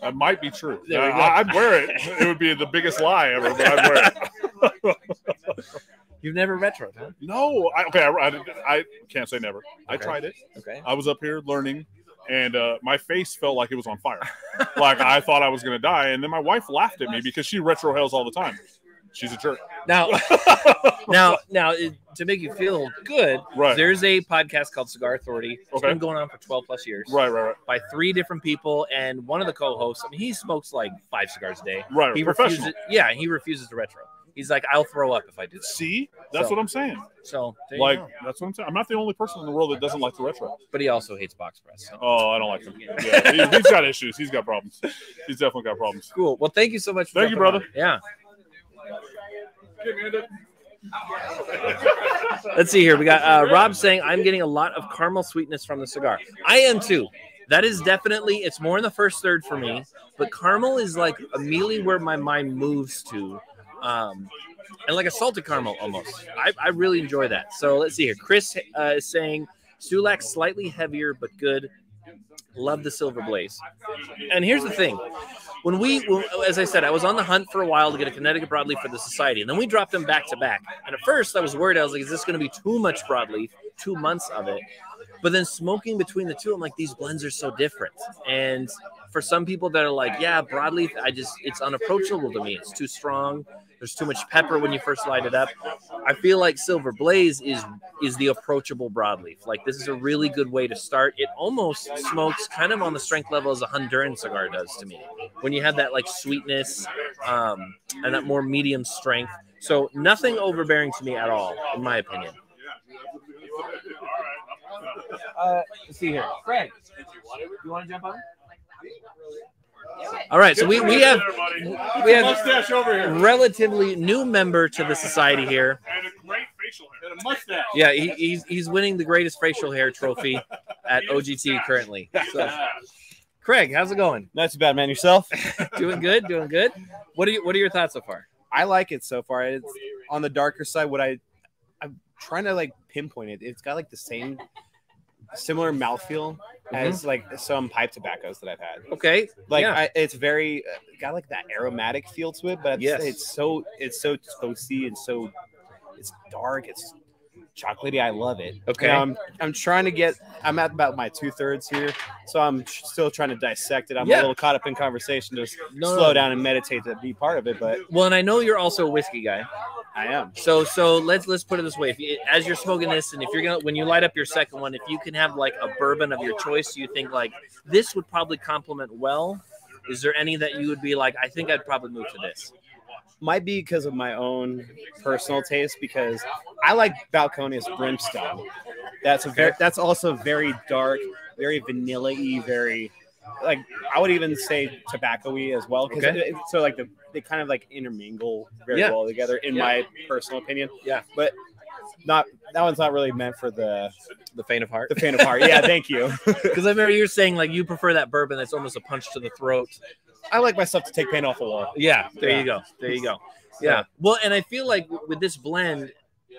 that might be true. Uh. I, I'd wear it. It would be the biggest lie ever, but I'd wear it. You've never retro, huh? no, I, okay. I, I, I can't say never. I tried it. Okay. I was up here learning, and uh, my face felt like it was on fire. like I thought I was going to die. And then my wife laughed at me because she retrohales all the time. She's a jerk. Now, now, now, it- to make you feel good, Right. there's a podcast called Cigar Authority. It's Okay. been going on for 12 plus years. Right, right, right. By three different people, and one of the co-hosts. I mean, he smokes like five cigars a day. Right. He refuses. Yeah, he refuses to retro. He's like, I'll throw up if I do that. See, that's So, what I'm saying. So Like that's what I'm saying. I'm not the only person in the world that doesn't like the retro. but he also hates box press. So. Oh, I don't like him. Yeah, he, he's got issues. He's got problems. He's definitely got problems. Cool. Well, thank you so much. For Thank you, brother. on. Yeah. Let's see here. We got uh, Rob saying, I'm getting a lot of caramel sweetness from the cigar. I am too. That is definitely, it's more in the first third for me, but caramel is like immediately where my mind moves to. Um, and like a salted caramel almost. I, I really enjoy that. So let's see here. Chris uh, is saying, Stulac slightly heavier, but good. Love the silver blaze. And here's the thing when we, as I said, I was on the hunt for a while to get a Connecticut broadleaf for the society, and then we dropped them back to back. And at first, I was worried. I was like, "Is this going to be too much broadleaf? Two months of it?" But then smoking between the two, I'm like, these blends are so different. And for some people that are like, "Yeah, broadleaf," I just it's unapproachable to me. It's too strong. There's too much pepper when you first light it up. I feel like Silver Blaze is is the approachable broadleaf. Like this is a really good way to start. It almost smokes kind of on the strength level as a Honduran cigar does to me. When you have that like sweetness um, and that more medium strength. So nothing overbearing to me at all, in my opinion. Uh, let's see here, Craig. You want to jump on? All right, so we, we have we have mustache over here relatively new member to the society here. and a great facial hair and a mustache. Yeah, he, he's he's winning the greatest facial hair trophy at OGT currently. So, Craig, how's it going? Not too bad, man. Yourself? Doing good, doing good. What are you, what are your thoughts so far? I like it so far. It's on the darker side. What I I'm trying to like pinpoint it. It's got like the same similar mouthfeel as like some pipe tobaccos that I've had. Okay, Like Yeah. I, it's very uh, got like that aromatic feel to it, but Yes. it's so it's so toasty and so it's dark. It's chocolatey. I love it. Okay. You I'm I'm trying to get. I'm at about my two thirds here, so I'm tr- still trying to dissect it. I'm Yeah. a little caught up in conversation, just No, slow no. down and meditate to be part of it. But Well, and I know you're also a whiskey guy. I am. So so let's let's put it this way: if you, as you're smoking this, and if you're gonna when you light up your second one, if you can have like a bourbon of your choice, you think like this would probably complement well. Is there any that you would be like? I think I'd probably move to this. Might be because of my own personal taste because I like Balcones Brimstone. That's a very that's also very dark, very vanilla-y, very like I would even say tobacco-y as well. Okay. so like the they kind of like intermingle very Yeah. well together in Yeah. my personal opinion. Yeah. But not that one's not really meant for the The faint of heart. the faint of heart. Yeah, thank you. Because I remember you're saying like you prefer that bourbon that's almost a punch to the throat. I like myself to take paint off the wall. Yeah, there Yeah. you go. There you go. Yeah. Well, and I feel like with this blend,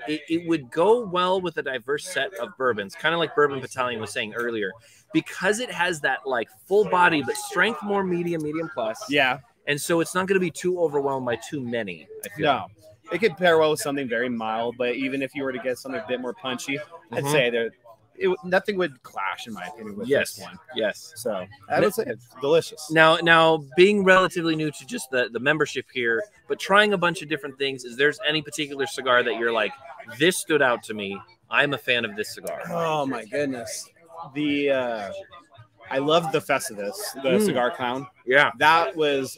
it, it would go well with a diverse set of bourbons, kind of like Bourbon Battalion was saying earlier, because it has that like full body, but strength more medium, medium plus. Yeah. And so it's not going to be too overwhelmed by too many. I feel. No, it could pair well with something very mild, but even if you were to get something a bit more punchy, I'd Mhm. say that it would- nothing would clash in my opinion with Yes. this one. Yes. So I would say it's delicious. Now, now being relatively new to just the, the membership here, but trying a bunch of different things, is there's any particular cigar that you're like, this stood out to me. I'm a fan of this cigar. Oh my goodness, the uh, I love the Festivus, the Mm. cigar clown. Yeah. That was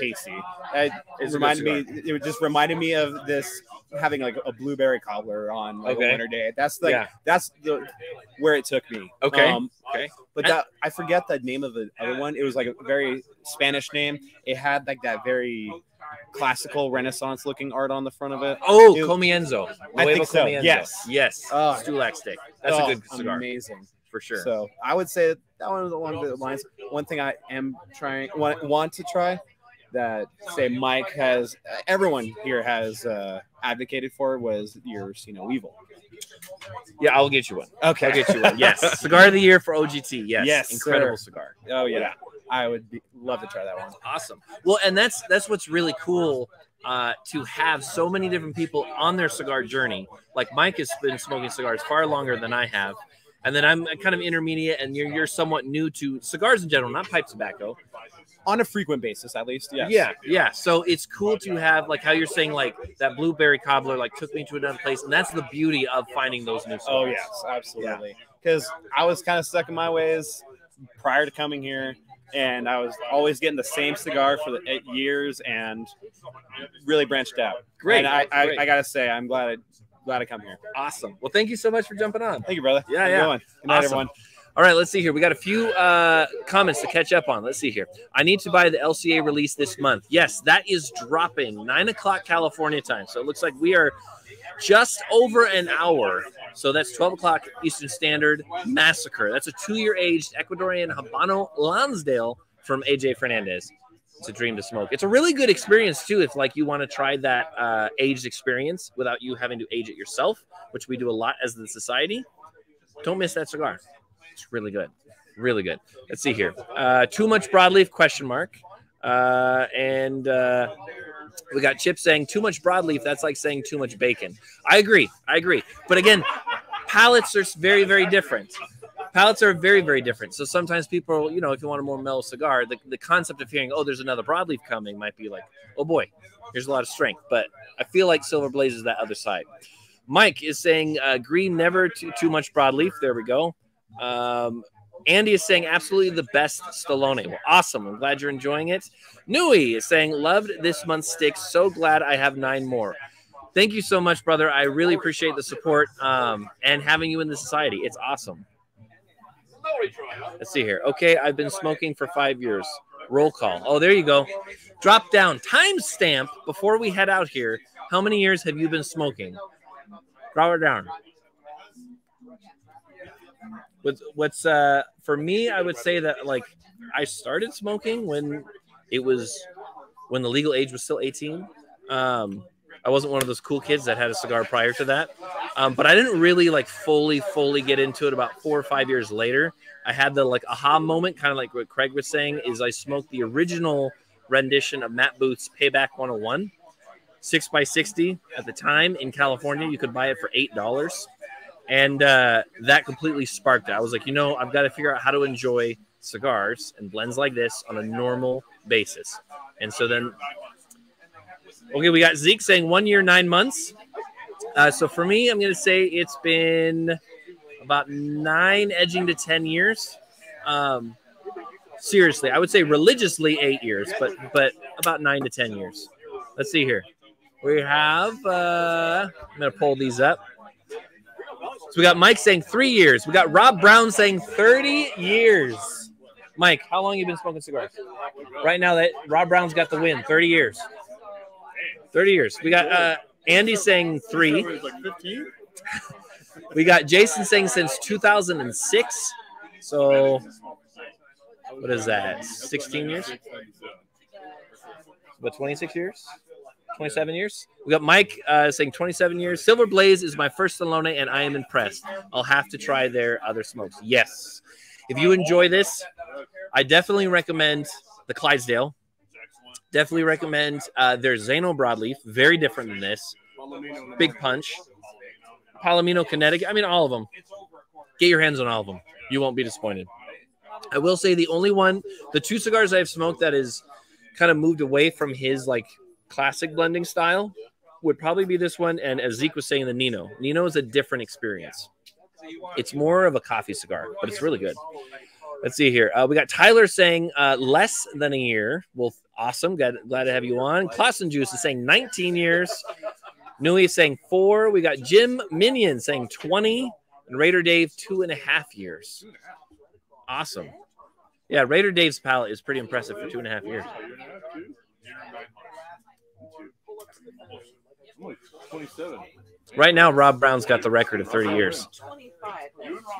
tasty. It, it reminded me. It just reminded me of this having like a blueberry cobbler on like Okay. a winter day. That's like Yeah. that's the where it took me. Okay. Um, Okay. But that I forget the name of the other one. It was like a very Spanish name. It had like that very classical Renaissance looking art on the front of it. Oh, It- Comienzo. I Nuevo think so, Comienzo. yes. Yes. Oh. Stulac stick. That's Oh, a good cigar Amazing. for sure. So I would say that one along the lines. One thing I am trying want, want to try that say Mike has everyone here has uh, advocated for was your you know evil. yeah, I'll get you one. Okay, I'll get you one. Yes. cigar of the year for OGT. Yes. Yes, Incredible sir. cigar. Oh yeah, I would be, love to try that one. Awesome. Well, and that's that's what's really cool uh, to have so many different people on their cigar journey. Like Mike has been smoking cigars far longer than I have, and then I'm kind of intermediate, and you're you're somewhat new to cigars in general, not pipe tobacco. On a frequent basis, at least. Yes. Yeah, yeah. So it's cool to have like how you're saying like that blueberry cobbler like took me to another place, and that's the beauty of finding those new. Cigars. Oh yes, absolutely. Because I was kind of stuck in my ways prior to coming here. and I was always getting the same cigar for the eh, years and really branched out. Great. And I, I, Great. I gotta say, I'm glad I glad I come here. Awesome. Well, thank you so much for jumping on. Thank you, brother. Yeah, Have a yeah. Good, good night, Awesome. everyone. All right, let's see here. We got a few uh, comments to catch up on. Let's see here. I need to buy the LCA release this month. Yes, that is dropping nine o'clock California time. So it looks like we are just over an hour. So that's 12 o'clock Eastern Standard Massacre. That's a two year aged Ecuadorian Habano Lonsdale from AJ Fernandez. It's a dream to smoke. It's a really good experience too. If like you want to try that uh, aged experience without you having to age it yourself, which we do a lot as the society. Don't miss that cigar. It's really good, really good. Let's see here. Uh, too much broadleaf? Question mark. Uh, and uh, we got Chip saying too much broadleaf. That's like saying too much bacon. I agree. I agree. But again, palates are very, very different. Palates are very, very different. So sometimes people, you know, if you want a more mellow cigar, the, the concept of hearing, oh, there's another broadleaf coming might be like, oh boy, here's a lot of strength. But I feel like Silver Blaze is that other side. Mike is saying uh, green, never too, too much broadleaf. There we go. Um, Andy is saying absolutely the best Stallone. Well, awesome. I'm glad you're enjoying it. Nui is saying loved this month's stick. So glad I have nine more. Thank you so much, brother. I really appreciate the support um, and having you in the society. It's awesome. Let's see here. Okay, I've been smoking for five years. Roll call. Oh, there you go. Drop down. Timestamp before we head out here. How many years have you been smoking? Drop it down. What's what's uh for me? I would say that like I started smoking when it was when the legal age was still 18. Um, I wasn't one of those cool kids that had a cigar prior to that. Um, but I didn't really like fully, fully get into it about four or five years later. I had the like aha moment, kind of like what Craig was saying, is I smoked the original rendition of Matt Booth's Payback 101, six by 60 at the time in California. You could buy it for $8. And uh, that completely sparked it. I was like, you know, I've got to figure out how to enjoy cigars and blends like this on a normal basis. And so then Okay, we got Zeke saying one year, nine months. Uh, so for me, I'm going to say it's been about nine, edging to 10 years. Um, seriously, I would say religiously eight years, but but about nine to 10 years. Let's see here. We have, uh, I'm going to pull these up. So we got Mike saying three years. We got Rob Brown saying 30 years. Mike, how long you been smoking cigars? Right now, that Rob Brown's got the win. 30 years. 30 years. We got uh, Andy saying three. We got Jason saying since 2006. So, what is that? 16 years? What, 26 years? 27 years? We got Mike uh, saying 27 years. Silver Blaze is my first Stallone, and I am impressed. I'll have to try their other smokes. Yes. If you enjoy this, I definitely recommend the Clydesdale. Definitely recommend uh, their Zano Broadleaf. Very different than this. Big punch. Palomino Connecticut. I mean, all of them. Get your hands on all of them. You won't be disappointed. I will say the only one, the two cigars I've smoked that is kind of moved away from his like classic blending style would probably be this one. And as Zeke was saying, the Nino. Nino is a different experience. It's more of a coffee cigar, but it's really good. Let's see here. Uh, we got Tyler saying uh, less than a year. Well, awesome. Glad, glad to have you on. Clausen Juice is saying 19 years. Nui is saying four. We got Jim Minion saying 20. And Raider Dave, two and a half years. Awesome. Yeah, Raider Dave's palette is pretty impressive for two and a half years. 27. Right now, Rob Brown's got the record of 30 years.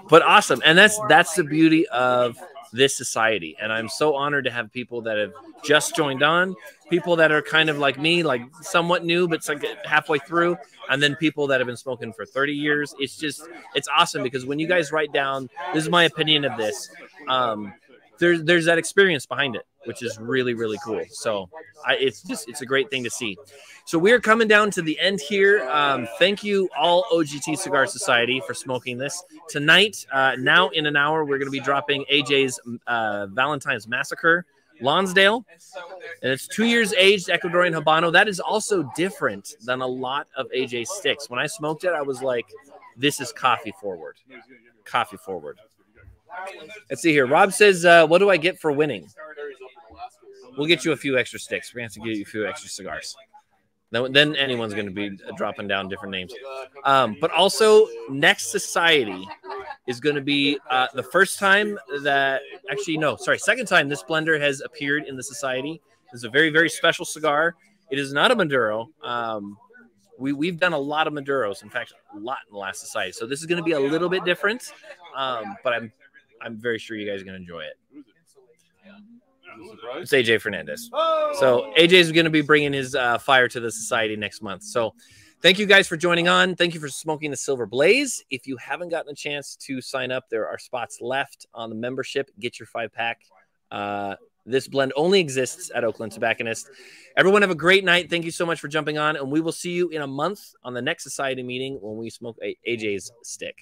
But awesome. And that's that's the beauty of this society. And I'm so honored to have people that have just joined on, people that are kind of like me, like somewhat new, but like halfway through, and then people that have been smoking for 30 years. It's just it's awesome because when you guys write down, this is my opinion of this. Um, there's there's that experience behind it, which is really really cool. So I, it's just it's a great thing to see. So we're coming down to the end here. Um, thank you all OGT Cigar Society for smoking this tonight. Uh, now in an hour we're going to be dropping AJ's uh, Valentine's Massacre. Lonsdale, and it's two years aged Ecuadorian Habano. That is also different than a lot of AJ sticks. When I smoked it, I was like, "This is coffee forward, coffee forward." Let's see here. Rob says, uh, "What do I get for winning?" We'll get you a few extra sticks. We're to have to get you a few extra cigars. Then, then anyone's going to be dropping down different names. Um, but also, Next Society is going to be uh, the first time that actually, no, sorry, second time this blender has appeared in the Society. It's a very, very special cigar. It is not a Maduro. Um, we, we've done a lot of Maduros, in fact, a lot in the last Society. So this is going to be a little bit different, um, but I'm I'm very sure you guys are going to enjoy it. It's AJ Fernandez. So AJ is going to be bringing his uh, fire to the society next month. So thank you guys for joining on. Thank you for smoking the Silver Blaze. If you haven't gotten a chance to sign up, there are spots left on the membership. Get your five pack. Uh, this blend only exists at Oak Glen Tobacconist. Everyone have a great night. Thank you so much for jumping on, and we will see you in a month on the next society meeting when we smoke AJ's stick.